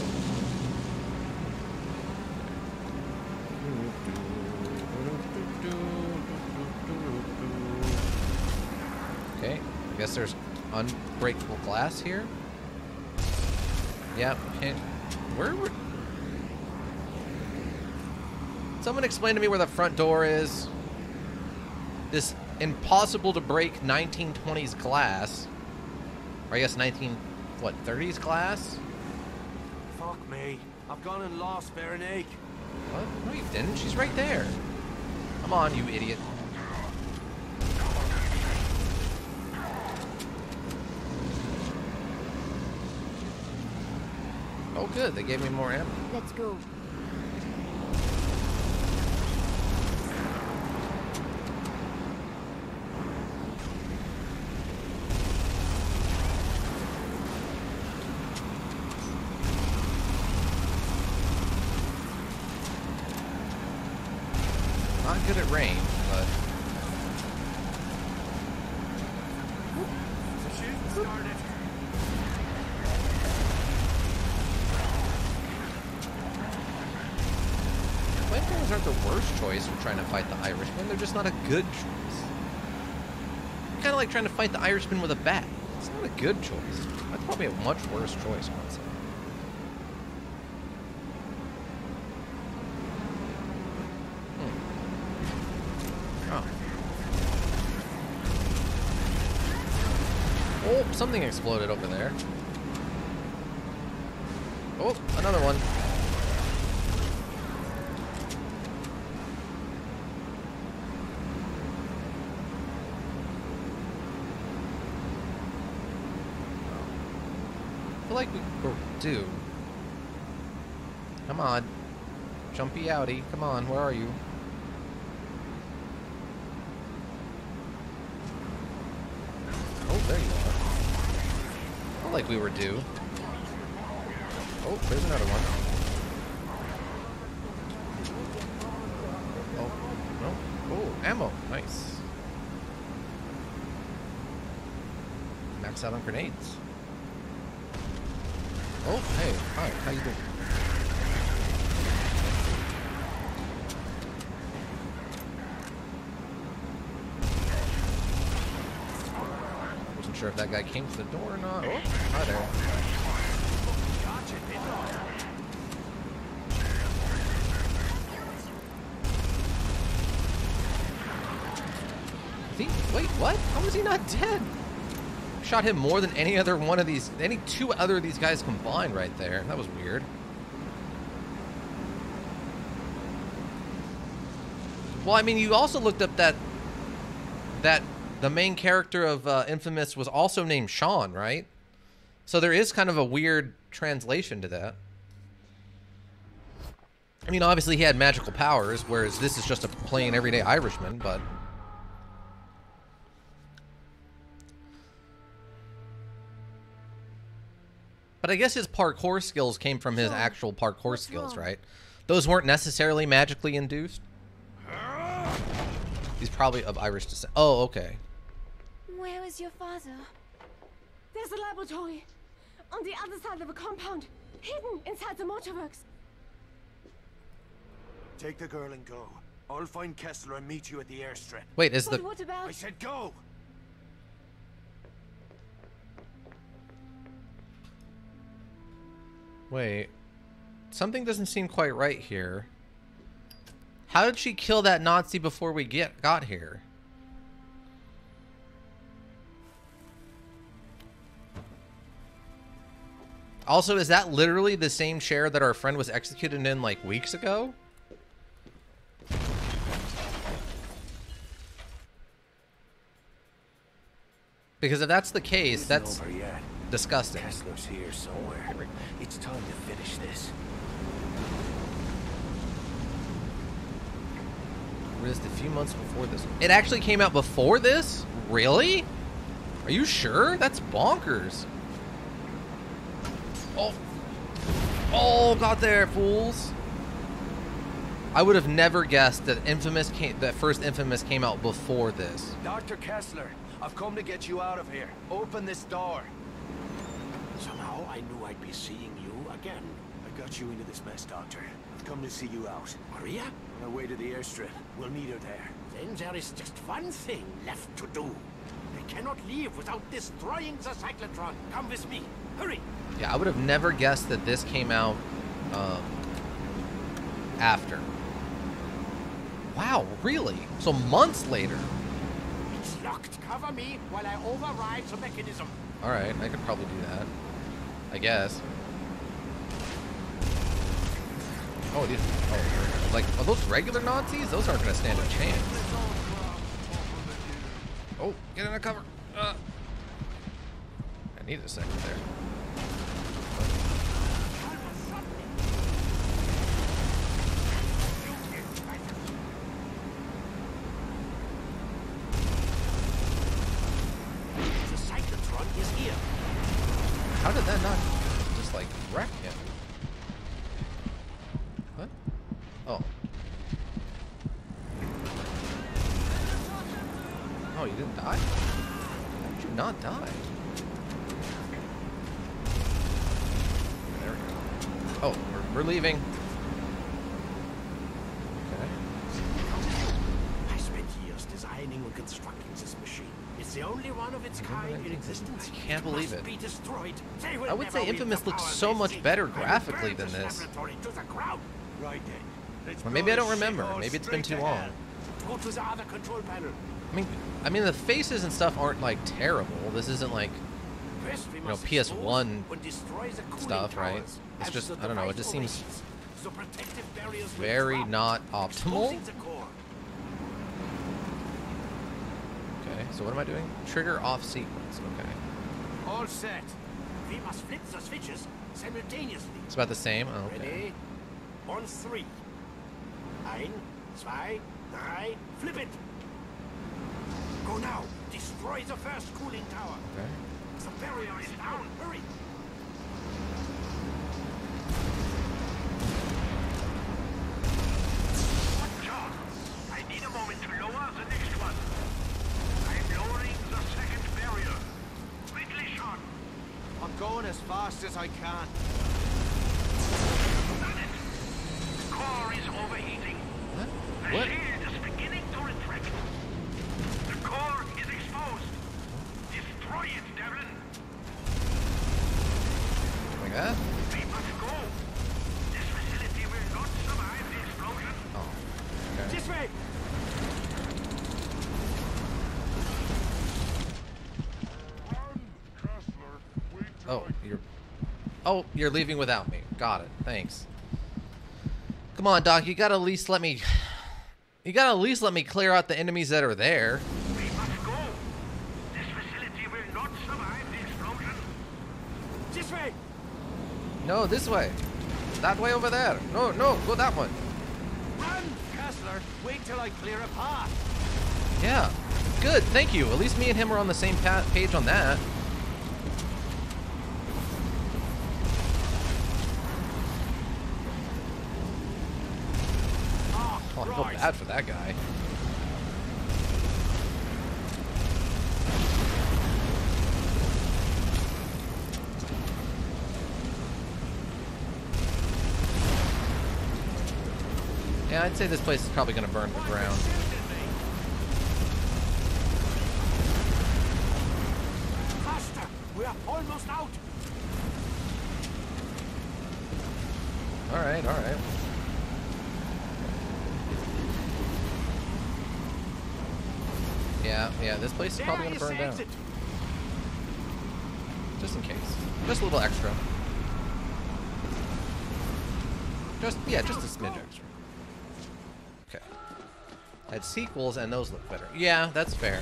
Okay, I guess there's unbreakable glass here. Yeah, can't. Where would? Someone explain to me where the front door is. This impossible to break 1920s glass. Or I guess 19, what, 30s glass? Fuck me. I've gone and lost Veronique. What? No, you didn't. She's right there. Come on, you idiot. Oh, good. They gave me more ammo. Let's go. Not good at range, but The shooting started. flamethrowers aren't the worst choice for trying to fight the Irishman. They're just not a good choice. Kind of like trying to fight the Irishman with a bat. It's not a good choice. That's probably a much worse choice, honestly. Hmm. Oh. Oh, something exploded over there. Oh, another one. I feel like we or do. Come on. Outie. Come on, where are you? Oh, there you are. Felt like we were due. Oh, there's another one. Oh. Oh, ammo. Nice. Max out on grenades. Oh, hey, hi, how you doing? Wasn't sure if that guy came to the door or not. Oh, hi there. He, wait, what? How is he not dead? Shot him more than any other one of these, any two other of these guys combined right there. That was weird. Well, I mean, you also looked up that that the main character of uh, Infamous was also named Sean, right? So there is kind of a weird translation to that. I mean, obviously he had magical powers, whereas this is just a plain everyday Irishman, but But I guess his parkour skills came from his actual parkour skills, right? Those weren't necessarily magically induced. He's probably of Irish descent. Oh, okay. Where is your father? There's a laboratory. On the other side of the compound. Hidden inside the motorworks. Take the girl and go. I'll find Kessler and meet you at the airstrip. Wait, is the... what about... I said go! Wait. Something doesn't seem quite right here. How did she kill that Nazi before we get got here? Also, is that literally the same chair that our friend was executed in like weeks ago? Because if that's the case, that's disgusting. Kessler's here somewhere. It's time to finish this. Released a few months before this. It actually came out before this? Really? Are you sure? That's bonkers. Oh. Oh, got there, fools. I would have never guessed that Infamous came, that first Infamous came out before this. Dr. Kessler, I've come to get you out of here. Open this door. Somehow I knew I'd be seeing you again. I got you into this mess, Doctor. I've come to see you out. Maria? On our way to the airstrip. We'll meet her there. Then there is just one thing left to do. I cannot leave without destroying the cyclotron. Come with me. Hurry! Yeah, I would have never guessed that this came out um, after. Wow, really? So months later. It's locked. Cover me while I override the mechanism. All right, I could probably do that. I guess. Oh, these. Oh, like are those regular Nazis? Those aren't gonna stand a chance. Oh, get in a cover. Need a second there. The cyclotron is here. How did that not just like wreck him? What? Oh. Oh, you didn't die? How did you not die? There we go. Oh, we're, we're leaving. Okay. I spent years designing and constructing this machine. It's the only one of its kind in existence. I can't believe must it. Be destroyed. They will I would never say wield Infamous looks so much better graphically than this. Or maybe I don't remember. Maybe it's been too long. I mean, I mean the faces and stuff aren't like terrible. This isn't like we know, PS1 expose and destroy the cooling stuff, right? It's just- I don't know, it just seems very not optimal. Okay, so what am I doing? Trigger off sequence. Okay. All set. We must flip the switches simultaneously. It's about the same. Oh, okay. Ready? On three. Ein, zwei, drei, flip it! Go now! Destroy the first cooling tower! Okay. The barrier is down! Hurry! John, I need a moment to lower the next one. I'm lowering the second barrier. Quickly, Sean. I'm going as fast as I can. Done it. The core is overheating. The What? shield is beginning to retract. The core is exposed. Destroy it, Devlin. Like that? We must go. This facility will not survive the explosion. Oh. Okay. This way! Oh, you're. Oh, you're leaving without me. Got it. Thanks. Come on, Doc. You gotta at least let me. You gotta at least let me clear out the enemies that are there. We must go. This facility will not survive the explosion. This way! No, this way. That way over there. No, no, go that one. Run, Kessler. Wait till I clear a path. Yeah. Good. Thank you. At least me and him are on the same pa- page on that. Oh, I feel bad for that guy. Yeah, I'd say this place is probably going to burn to the ground. Faster! We are almost out! right, all Yeah, yeah, this place is probably gonna burn down. Just in case. Just a little extra. Just, yeah, just a smidge extra. Okay. I had sequels and those look better. Yeah, that's fair.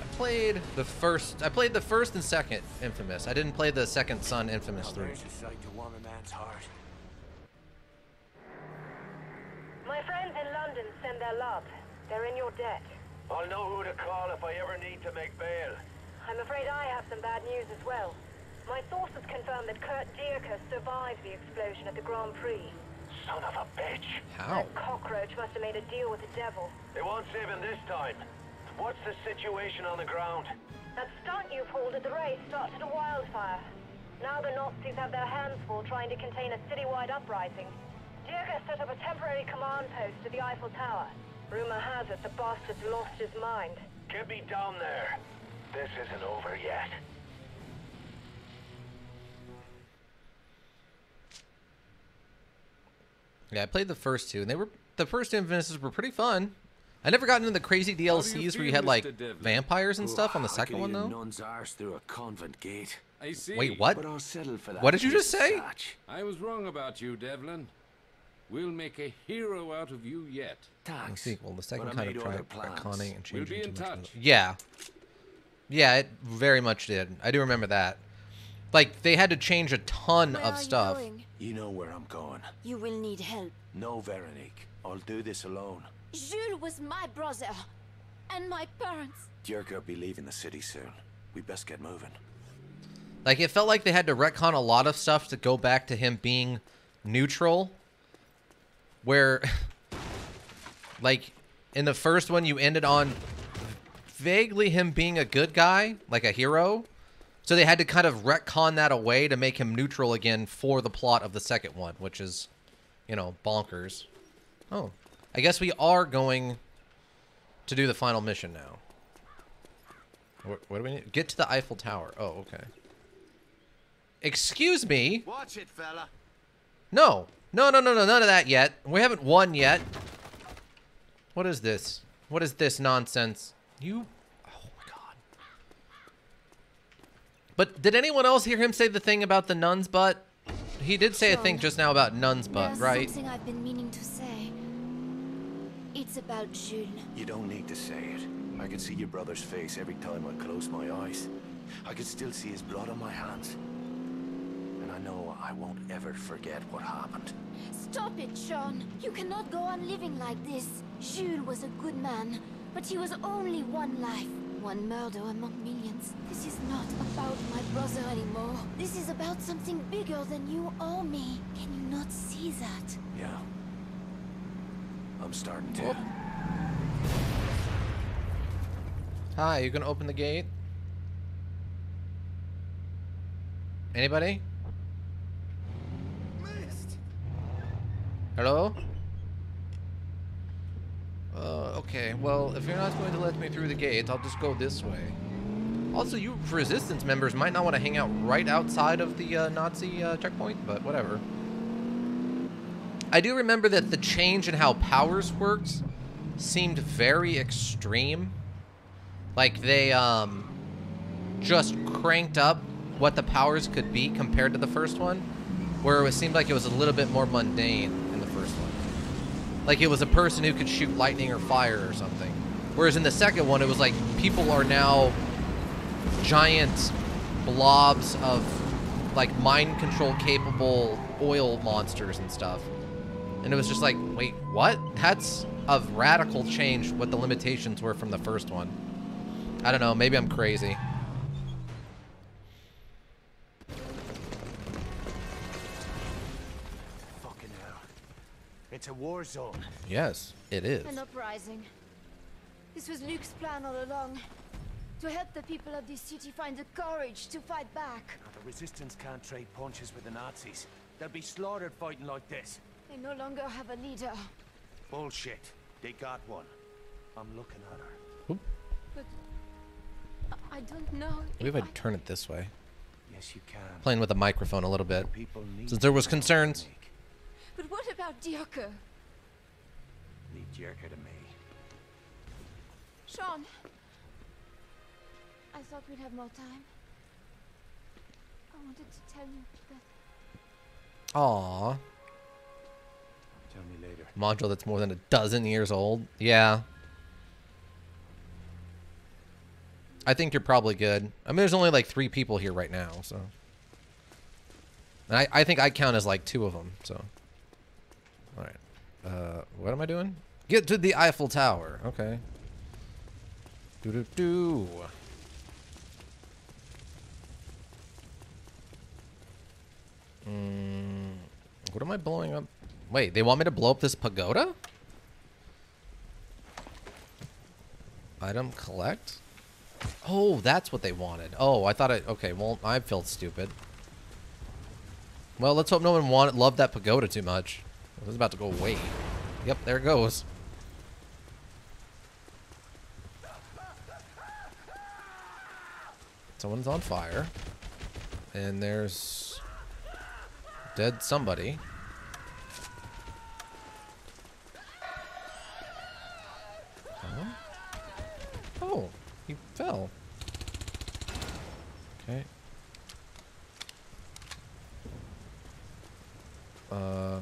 I played the first, I played the first and second Infamous. I didn't play the second Son Infamous 3. There's a sight to warm a man's heart. My friends in London send their love. They're in your debt. I'll know who to call if I ever need to make bail. I'm afraid I have some bad news as well. My sources confirm that Kurt Dierker survived the explosion at the Grand Prix. Son of a bitch. How? That cockroach must have made a deal with the devil. They won't save him this time. What's the situation on the ground? That stunt you pulled at the race started a wildfire. Now the Nazis have their hands full trying to contain a citywide uprising. Dierker set up a temporary command post at the Eiffel Tower. Rumor has it the bastard's lost his mind. Get me down there. This isn't over yet. Yeah, I played the first two, and they were the first Infamouses were pretty fun. I never got into the crazy DLCs where you had like vampires and stuff on the second one though. nun's arse through a convent gate. I see. Wait, what? But I'll settle for that. What did you just say? scotch. I was wrong about you, Devlin. We'll make a hero out of you yet. The Thanks. sequel, the second kind of made tried other plans. retconning and We'll changing be in too much. Yeah, yeah, it very much did. I do remember that. Like they had to change a ton Where of stuff. you? You know where I'm going. You will need help. No, Veronique. I'll do this alone. Jules was my brother. And my parents. Dierker will be leaving the city soon. We best get moving. Like it felt like they had to retcon a lot of stuff to go back to him being neutral. Where like in the first one you ended on vaguely him being a good guy, like a hero. So they had to kind of retcon that away to make him neutral again for the plot of the second one, which is, you know, bonkers. Oh, I guess we are going to do the final mission now. What, what do we need? Get to the Eiffel Tower. Oh, okay. Excuse me. Watch it, fella. No. No, no, no, no, none of that yet. We haven't won yet. What is this? What is this nonsense? You. Oh my god. But did anyone else hear him say the thing about the nun's butt? He did say a thing just now about nun's butt, right? something I've been meaning to say. It's about Jules. You don't need to say it. I can see your brother's face every time I close my eyes. I can still see his blood on my hands. And I know I won't ever forget what happened. Stop it, Sean. You cannot go on living like this. Jules was a good man, but he was only one life. One murder among millions. This is not about my brother anymore. This is about something bigger than you or me. Can you not see that? Yeah. I'm starting to. Oh. Hi, you gonna open the gate? Anybody? Hello? Uh, okay, well, if you're not going to let me through the gate, I'll just go this way. Also, you Resistance members might not want to hang out right outside of the uh, Nazi uh, checkpoint, but whatever. I do remember that the change in how powers worked seemed very extreme. Like they um just cranked up what the powers could be compared to the first one, where it seemed like it was a little bit more mundane in the first one. Like it was a person who could shoot lightning or fire or something. Whereas in the second one, it was like people are now giant blobs of like mind control capable oil monsters and stuff. And it was just like, wait, what? That's a radical change what the limitations were from the first one. I don't know, maybe I'm crazy. It's a war zone. Yes, it is. An uprising. This was Luc's plan all along. To help the people of this city find the courage to fight back. Now, the resistance can't trade punches with the Nazis. They'll be slaughtered fighting like this. They no longer have a leader. Bullshit. They got one. I'm looking at her. But I- I don't know. Maybe if if I turn it this way. Yes, you can. Playing with the microphone a little bit. People need Since there was concerns. make. But what about Dirk? Leave Dierker to me. Sean. I thought we'd have more time. I wanted to tell you that Aw. Tell me later. Module that's more than a dozen years old. Yeah. I think you're probably good. I mean, there's only like three people here right now, so. And I, I think I count as like two of them, so. Alright. Uh, what am I doing? Get to the Eiffel Tower. Okay. Do do do. Mm, what am I blowing up? Wait, they want me to blow up this pagoda? Item collect? Oh, that's what they wanted. Oh, I thought I... Okay, well, I felt stupid. Well, let's hope no one wanted, loved that pagoda too much. It was about to go away. Yep, there it goes. Someone's on fire. And there's... Dead somebody. Oh. Oh, he fell. Okay. Uh.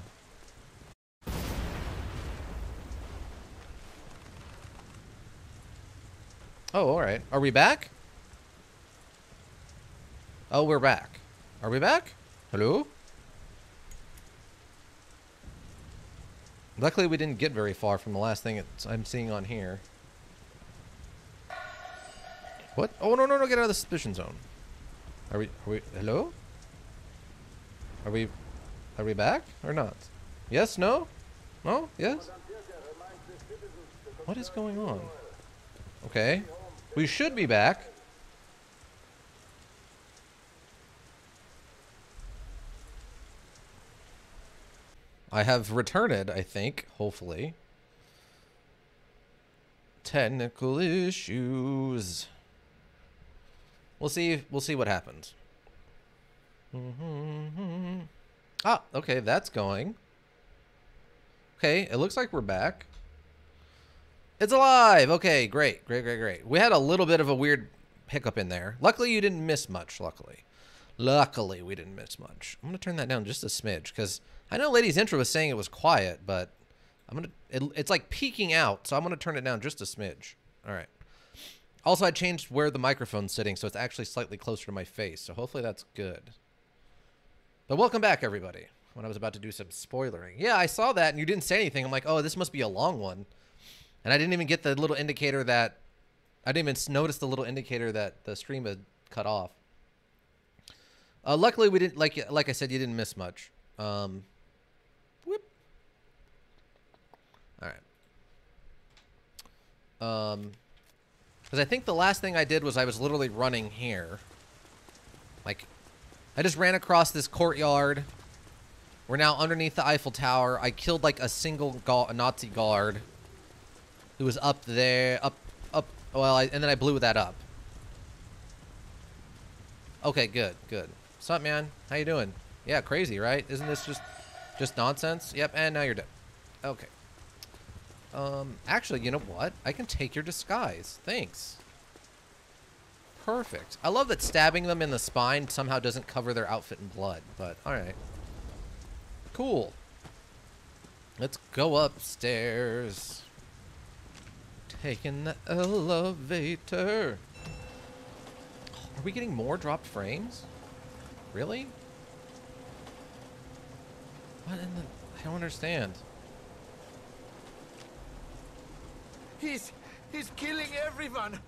Oh, all right. Are we back? Oh, we're back. Are we back? Hello? Luckily, we didn't get very far from the last thing I'm seeing on here. What? Oh, no, no, no, get out of the suspicion zone. Are we, are we, hello? Are we, are we back or not? Yes, no? No? Yes? What is going on? Okay. We should be back. I have returned, I think, hopefully. Technical issues. We'll see. We'll see what happens. Ah, okay, that's going. Okay, it looks like we're back. It's alive. Okay, great, great, great, great. We had a little bit of a weird hiccup in there. Luckily, you didn't miss much. Luckily, luckily we didn't miss much. I'm gonna turn that down just a smidge because I know Lady's intro was saying it was quiet, but I'm gonna. It, it's like peeking out, so I'm gonna turn it down just a smidge. All right. Also, I changed where the microphone's sitting, so it's actually slightly closer to my face. So hopefully that's good. But welcome back, everybody. When I was about to do some spoilering, yeah, I saw that, and you didn't say anything. I'm like, oh, this must be a long one, and I didn't even get the little indicator that. I didn't even notice the little indicator that the stream had cut off. Uh, luckily, we didn't like like I said, you didn't miss much. Um, whoop. All right. Um, because I think the last thing I did was I was literally running here. Like, I just ran across this courtyard. We're now underneath the Eiffel Tower. I killed like a single Nazi guard who was up there, up, up. Well, I, and then I blew that up. Okay, good, good. What's up, man? How you doing? Yeah, crazy, right? Isn't this just, just nonsense? Yep, and now you're dead. Okay. Um, actually, you know what? I can take your disguise. Thanks. Perfect. I love that stabbing them in the spine somehow doesn't cover their outfit in blood, but alright. Cool. Let's go upstairs. Taking the elevator. Are we getting more dropped frames? Really? What in the... I don't understand. He's he's killing everyone.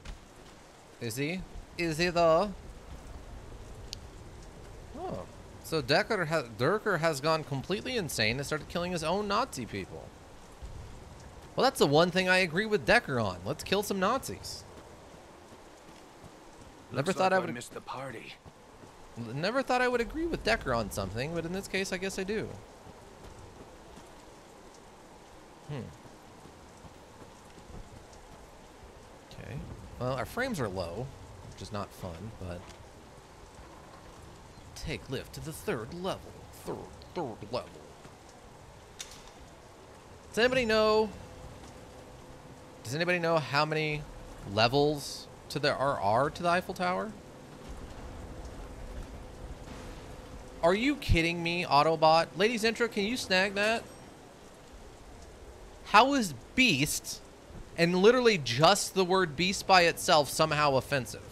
Is he? Is he though? Oh. So Decker has Dierker has gone completely insane and started killing his own Nazi people. Well, that's the one thing I agree with Decker on. Let's kill some Nazis. Never thought like I would. missed the party. Never thought I would agree with Decker on something, but in this case, I guess I do. Hmm. Okay. Well, our frames are low, which is not fun, but Take lift to the third level. Third, third level. Does anybody know? Does anybody know how many levels to there are, are to the Eiffel Tower? Are you kidding me, Autobot? Ladies intro, can you snag that? How is beast and literally just the word beast by itself somehow offensive?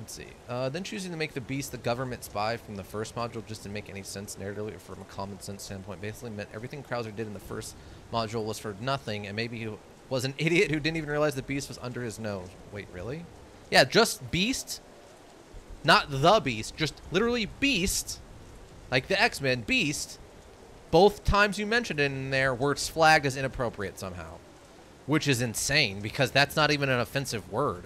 Let's see. Uh, then choosing to make the beast the government spy from the first module just didn't make any sense narratively or from a common sense standpoint. Basically meant everything Krauser did in the first module was for nothing, and maybe he was an idiot who didn't even realize the beast was under his nose. Wait, really? Yeah, just beast, not the beast, just literally beast, like the X-Men, beast. Both times you mentioned it in there were flagged as inappropriate somehow, which is insane because that's not even an offensive word.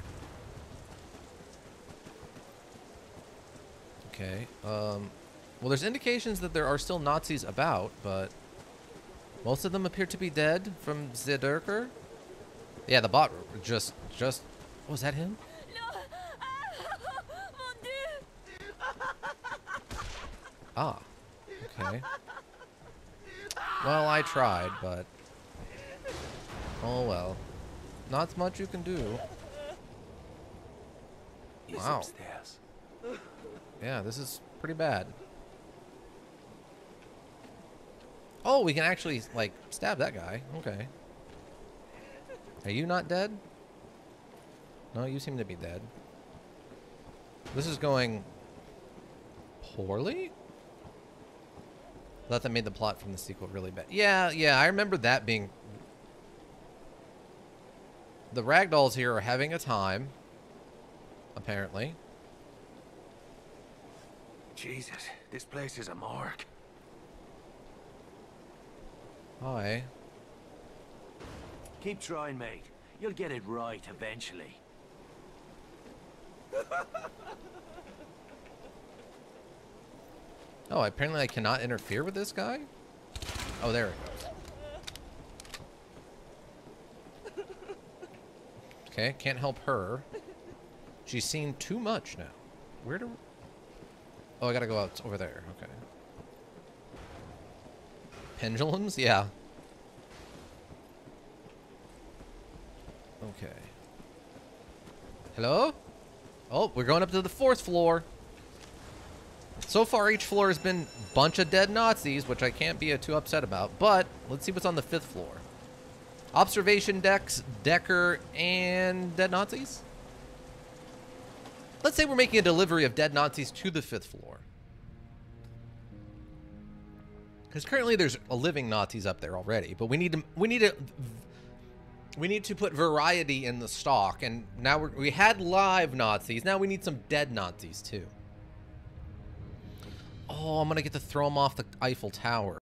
Okay. Um, well, there's indications that there are still Nazis about, but most of them appear to be dead from Zederker. Yeah, the bot just just was that him? Ah. Okay. Well, I tried, but oh well. Not much you can do. Wow. Yeah, this is pretty bad. Oh, we can actually, like, stab that guy. Okay. Are you not dead? No, you seem to be dead. This is going poorly? That made the plot from the sequel really bad. Yeah, yeah, I remember that being... The ragdolls here are having a time, apparently. Jesus, this place is a morgue. Hi. Keep trying, mate. You'll get it right eventually. Oh, apparently I cannot interfere with this guy? Oh, there it goes. Okay, can't help her. She's seen too much now. Where do... Oh, I gotta go out over there. Okay. Pendulums? Yeah. Okay. Hello? Oh, we're going up to the fourth floor. So far, each floor has been a bunch of dead Nazis, which I can't be too upset about. But let's see what's on the fifth floor. Observation decks, Decker, and dead Nazis? Let's say we're making a delivery of dead Nazis to the fifth floor. Because currently there's a living Nazis up there already, but we need to we need to we need to put variety in the stock, and now we're, we had live Nazis. Now we need some dead Nazis too. Oh, I'm gonna get to throw them off the Eiffel Tower.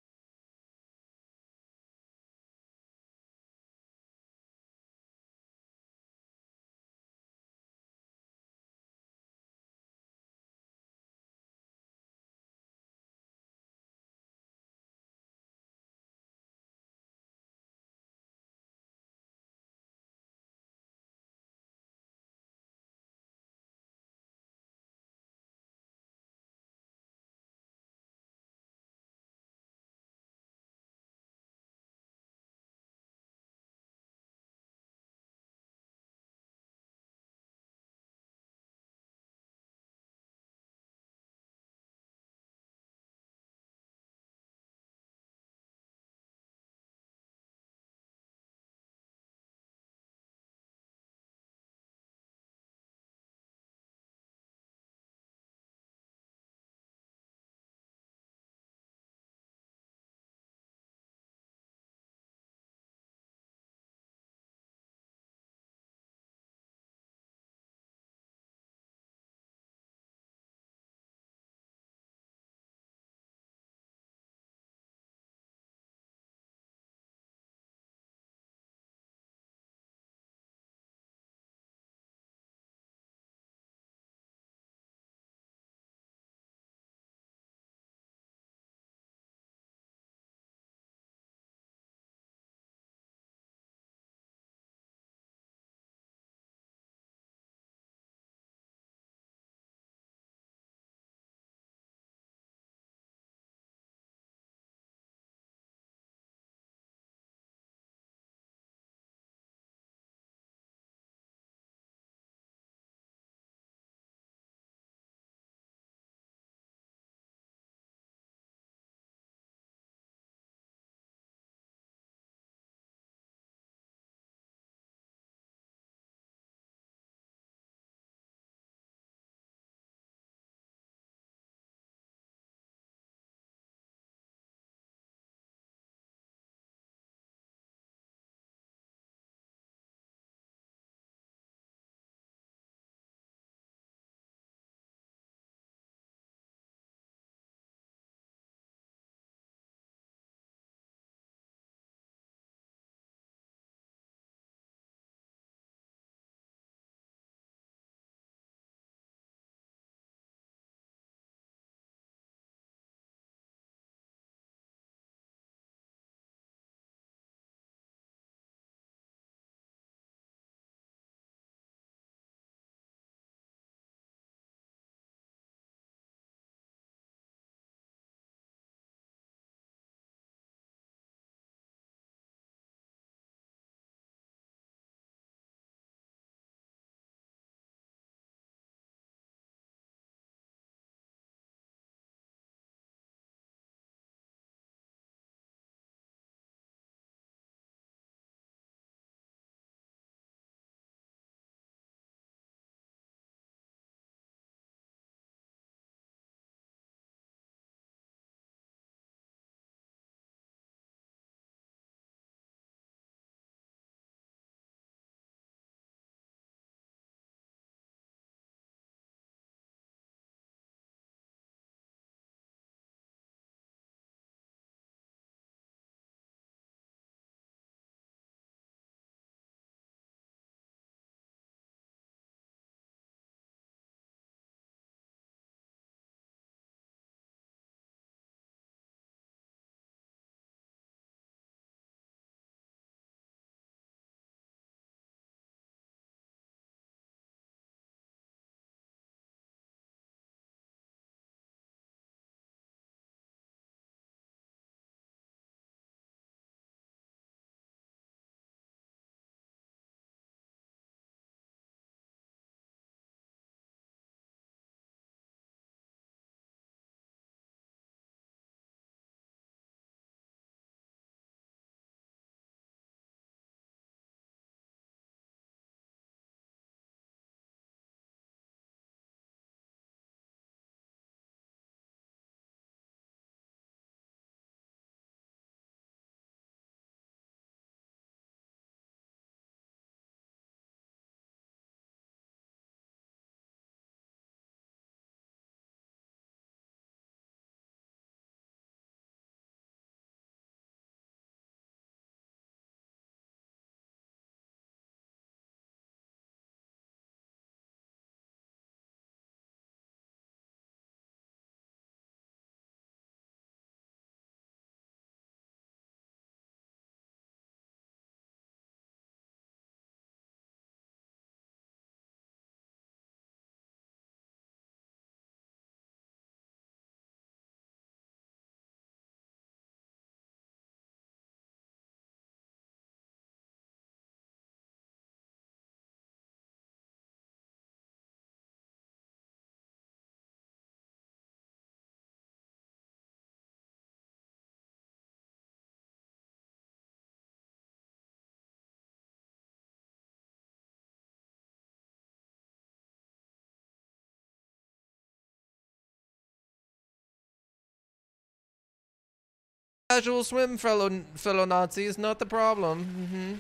Casual swim, fellow fellow Nazis. Not the problem. hmm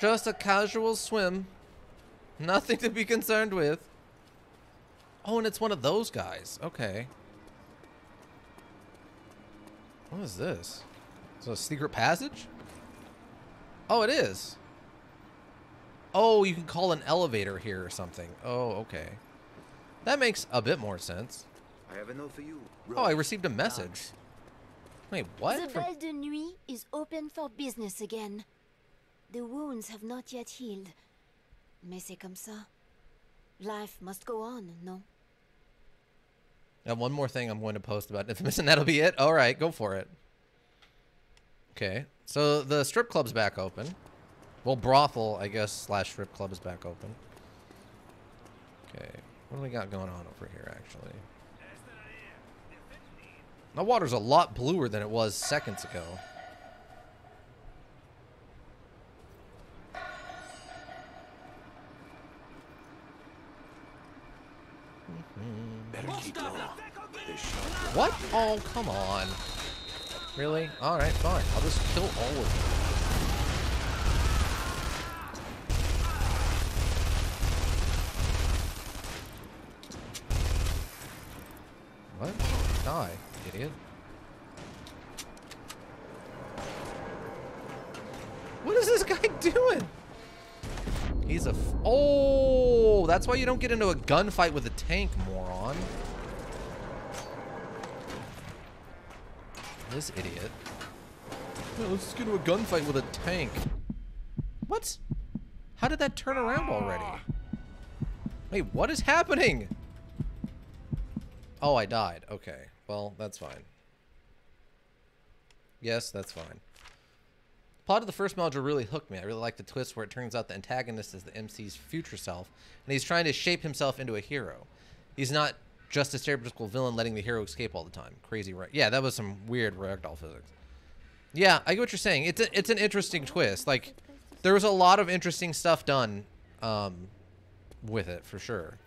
Just a casual swim. Nothing to be concerned with. Oh, and it's one of those guys. Okay. What is this? Is it a secret passage? Oh, it is. Oh, you can call an elevator here or something. Oh, okay. That makes a bit more sense. I have a note for you. Oh, I received a message. Wait, what? The From- Belle de Nuit is open for business again. The wounds have not yet healed. Mais c'est comme ça. Life must go on, no? And one more thing I'm going to post about Infamous, and that'll be it. All right, go for it. Okay, so the strip club's back open. Well, brothel, I guess, slash strip club is back open. Okay, what do we got going on over here, actually? The water's a lot bluer than it was seconds ago. Better keep low. This shot What? Oh, come on. Really? Alright, fine. I'll just kill all of you. That's why you don't get into a gunfight with a tank, moron. This idiot. No, let's just get into a gunfight with a tank. What? How did that turn around already? Wait, what is happening? Oh, I died. Okay. Well, that's fine. Yes, that's fine. Plot of the first module really hooked me. I really like the twist where it turns out the antagonist is the MC's future self, and he's trying to shape himself into a hero. He's not just a stereotypical villain letting the hero escape all the time. Crazy, right? Yeah, that was some weird ragdoll physics. Yeah, I get what you're saying. It's a, it's an interesting twist. Like, there was a lot of interesting stuff done um, with it for sure.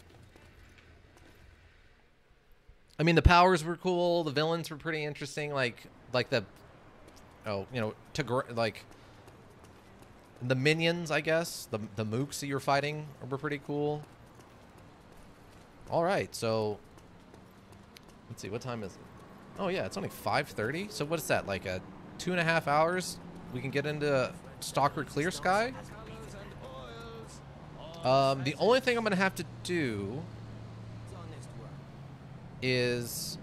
I mean, the powers were cool. The villains were pretty interesting. Like, like the, oh, you know, to like the minions, I guess the the mooks that you're fighting were pretty cool. All right, so let's see, what time is it? Oh yeah, it's only 5:30. So what is that? Like a two and a half hours? We can get into Stalker Clear Sky. Um, the only thing I'm gonna have to do is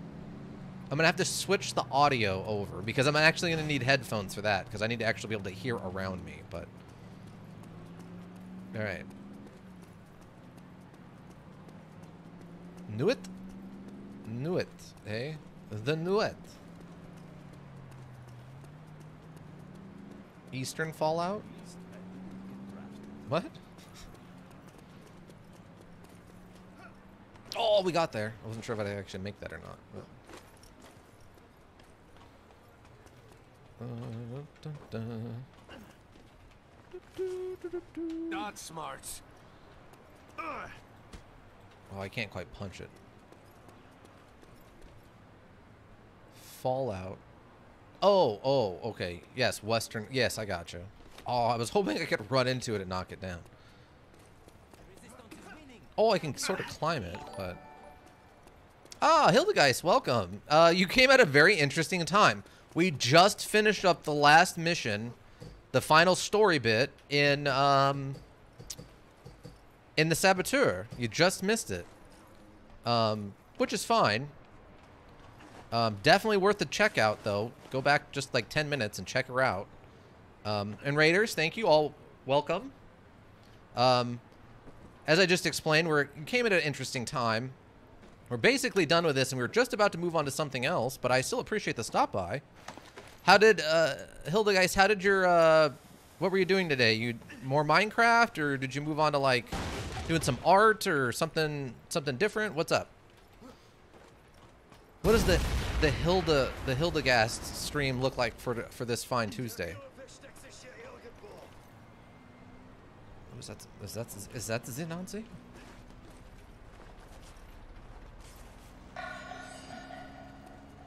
I'm gonna have to switch the audio over because I'm actually gonna need headphones for that because I need to actually be able to hear around me. But all right, Nuit, Nuit, hey, the Nuit, Eastern Fallout. What? Oh, we got there. I wasn't sure if I'd actually make that or not. but- Not smart. Oh, I can't quite punch it. Fallout. Oh, oh, okay. Yes, Western. Yes, I got you. Oh, I was hoping I could run into it and knock it down. Oh, I can sort of climb it, but... Ah, Hildegeist, welcome. Uh, you came at a very interesting time. We just finished up the last mission, the final story bit, in, um... In the Saboteur. You just missed it. Um, which is fine. Um, definitely worth the checkout, though. Go back just like 10 minutes and check her out. Um, and Raiders, thank you. All welcome. Um, as I just explained, we're came at an interesting time. We're basically done with this, and we were just about to move on to something else, but I still appreciate the stop by. How did, uh, Hildegeist, how did your, uh, what were you doing today? You more Minecraft, or did you move on to, like, doing some art or something, something different? What's up? What does the, the Hilda, the Hildegeist stream look like for, for this fine Tuesday? Is that, is that, is that the Zinanzi?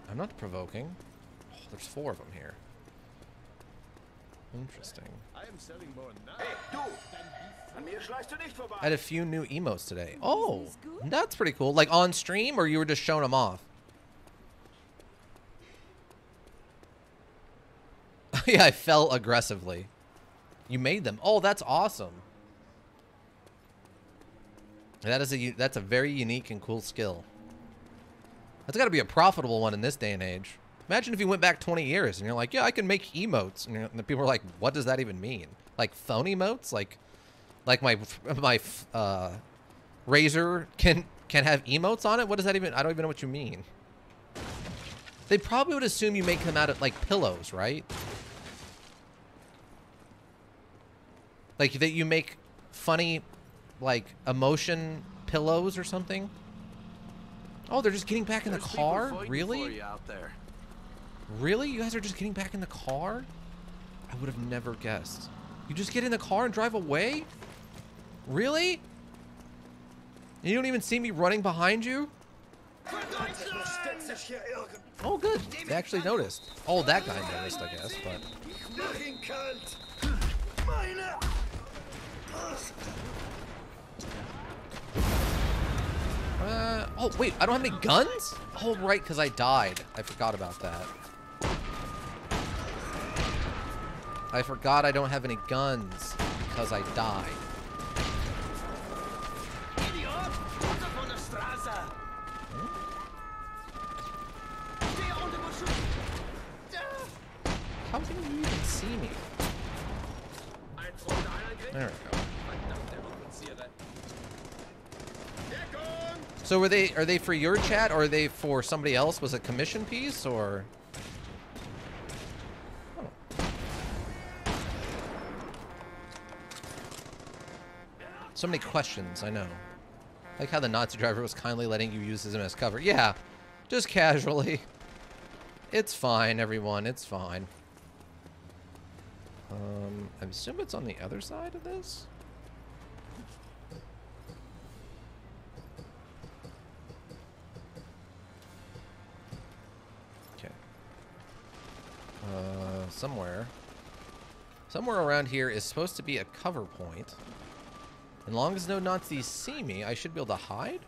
I'm I'm not provoking. Oh, there's four of them here. Interesting. I am selling more now. Hey, du! An mir schleichst du nicht vorbei. I had a few new emotes today. Oh, that's pretty cool. Like on stream, or you were just showing them off? yeah, I fell aggressively. You made them. Oh, that's awesome. That is a u- that's a very unique and cool skill. That's got to be a profitable one in this day and age. Imagine if you went back 20 years and you're like, yeah, I can make emotes, and, people are like, what does that even mean? Like phone emotes? Like, like my my uh, razor can can have emotes on it? What does that even? I don't even know what you mean. They probably would assume you make them out of like pillows, right? Like that you make funny, like emotion pillows or something. Oh, they're just getting back in the There's people car? fighting for Really? you out there. Really? You guys are just getting back in the car? I would have never guessed. You just get in the car and drive away? Really? And you don't even see me running behind you? Oh, good. They actually noticed. Oh, that guy noticed, I guess, but... Uh, oh, wait, I don't have any guns? Oh, right, because I died. I forgot about that. I forgot I don't have any guns because I died. Idiot! Runter von der Straße! Steh unter Beschutz! How can you even see me? Ein Freund einer There we go. Verdammt, der Offizierer. Deckung! So were they are they for your chat or are they for somebody else? Was it commission piece or. So many questions, I know. Like how the Nazi driver was kindly letting you use him as cover. Yeah, just casually. It's fine, everyone. It's fine. Um, I assume it's on the other side of this. Uh, somewhere. Somewhere around here is supposed to be a cover point. As long as no Nazis see me, I should be able to hide?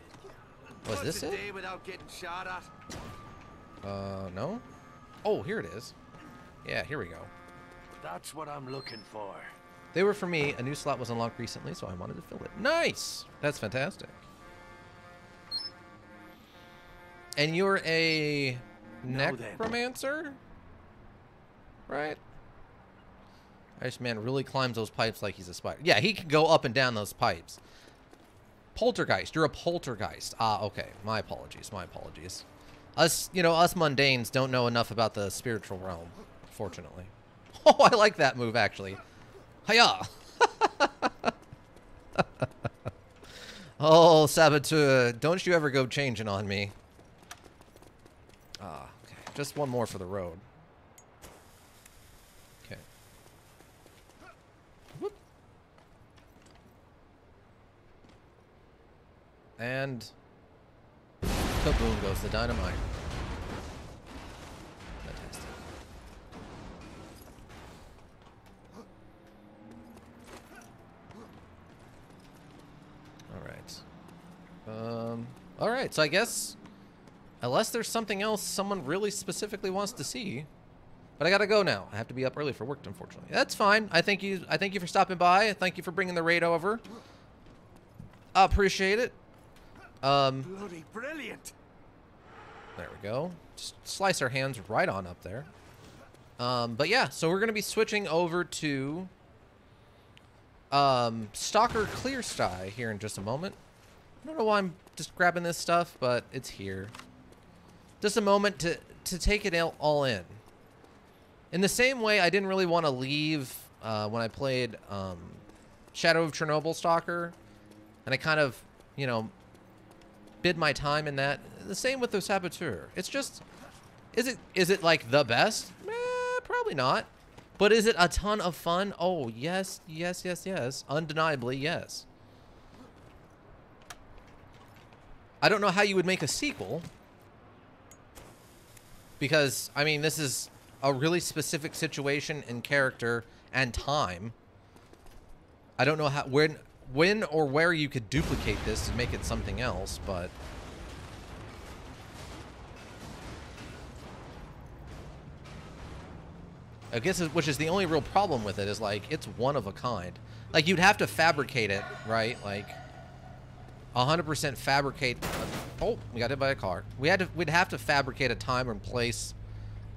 Was this it? day without getting shot at? Uh, no? Oh, here it is. Yeah, here we go. That's what I'm looking for. They were for me. A new slot was unlocked recently, so I wanted to fill it. Nice! That's fantastic. And you're a necromancer? Right? This man really climbs those pipes like he's a spider. Yeah, he can go up and down those pipes. Poltergeist. You're a poltergeist. Ah, okay. My apologies. My apologies. Us, you know, us mundanes don't know enough about the spiritual realm, fortunately. Oh, I like that move, actually. Hiya! oh, saboteur, don't you ever go changing on me. Ah, okay. Just one more for the road. Okay. Whoop. And kaboom goes the dynamite. Fantastic. All right. Um. All right. So I guess, unless there's something else someone really specifically wants to see, but I gotta go now. I have to be up early for work, unfortunately. That's fine. I thank you. I thank you for stopping by. Thank you for bringing the raid over. I appreciate it. Um. Bloody brilliant. There we go. Just slice our hands right on up there. Um, but yeah, so we're gonna be switching over to um, Stalker Clear Sky here in just a moment. I don't know why I'm just grabbing this stuff, but it's here. Just a moment to to take it all- all in. In the same way, I didn't really want to leave uh, when I played um, Shadow of Chernobyl Stalker, and I kind of, you know, bid my time in that. The same with the Saboteur. It's just, is it is it like the best? Eh, probably not. But is it a ton of fun? Oh yes, yes, yes, yes. Undeniably yes. I don't know how you would make a sequel. because I mean this is a really specific situation and character and time. I don't know how when when or where you could duplicate this to make it something else, but I guess which is the only real problem with it is like it's one of a kind. Like you'd have to fabricate it, right? Like 100% fabricate. Uh, oh, we got hit by a car. We had to. We'd have to fabricate a time and place.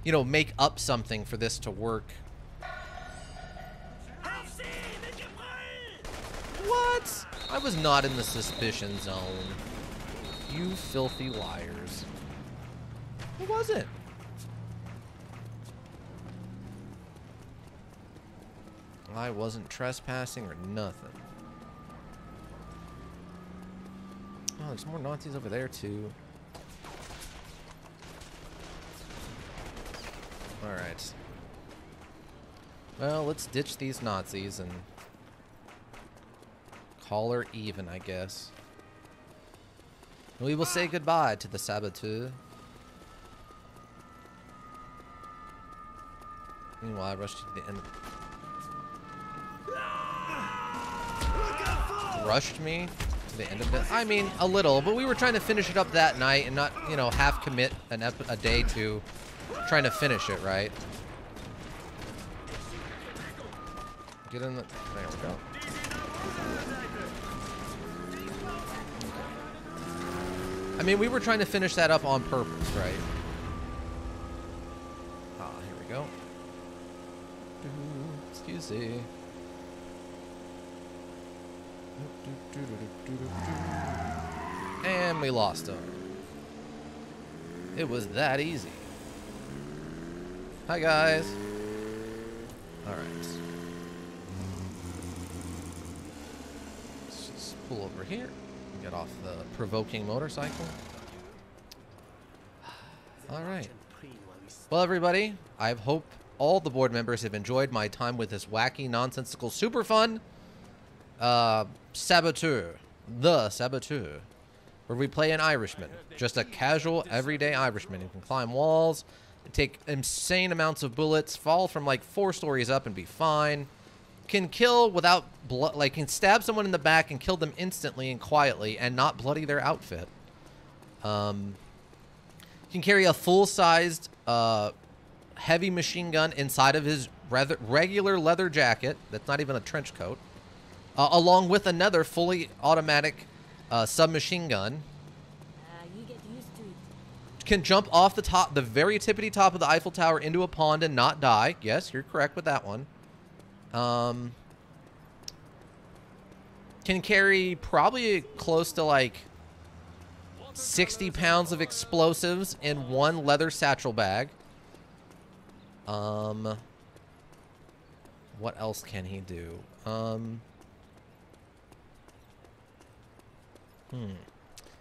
You know, make up something for this to work. What? I was not in the suspicion zone. You filthy liars. Who was it? I wasn't trespassing or nothing. Oh, there's more Nazis over there too. Alright. Well, let's ditch these Nazis and call her even, I guess. We will say goodbye to the saboteur. Meanwhile, I rushed to the end. Rushed me to the end of it. I mean, a little, but we were trying to finish it up that night and not, you know, half commit an a day to trying to finish it, right? Get in the. There we go. I mean, we were trying to finish that up on purpose, right? Ah, here we go. Excuse me. And we lost him. It was that easy. Hi, guys. All right. Let's just pull over here. Get off the provoking motorcycle. All right. Well, everybody, I hope all the board members have enjoyed my time with this wacky, nonsensical, super fun uh, saboteur, the saboteur, where we play an Irishman, just a casual, everyday Irishman who can climb walls, take insane amounts of bullets, fall from like four stories up and be fine, can kill without blood, like can stab someone in the back and kill them instantly and quietly and not bloody their outfit. Um, can carry a full-sized uh, heavy machine gun inside of his rather regular leather jacket. That's not even a trench coat uh, along with another fully automatic uh, submachine gun. Uh, you get used to it. Can jump off the top, the very tippity top of the Eiffel Tower into a pond and not die. Yes, you're correct with that one. Um, can carry probably close to like 60 pounds of explosives in one leather satchel bag. Um, what else can he do? Um, Hmm.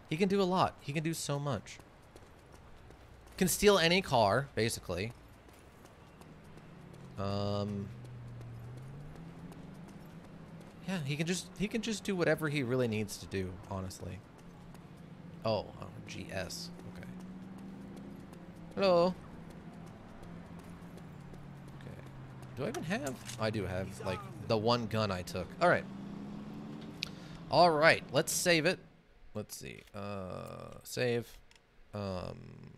He can do a lot. He can do so much. Can steal any car, basically. Um. Yeah, he can just he can just do whatever he really needs to do, honestly. Oh, oh GS. Okay. Hello. Okay. Do I even have? I do have like the one gun I took. All right. All right, let's save it. Let's see. Uh, save. Um,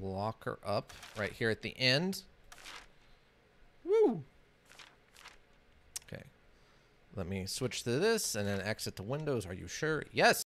lock her up right here at the end. Woo! Let me switch to this and then exit to Windows. Are you sure? Yes!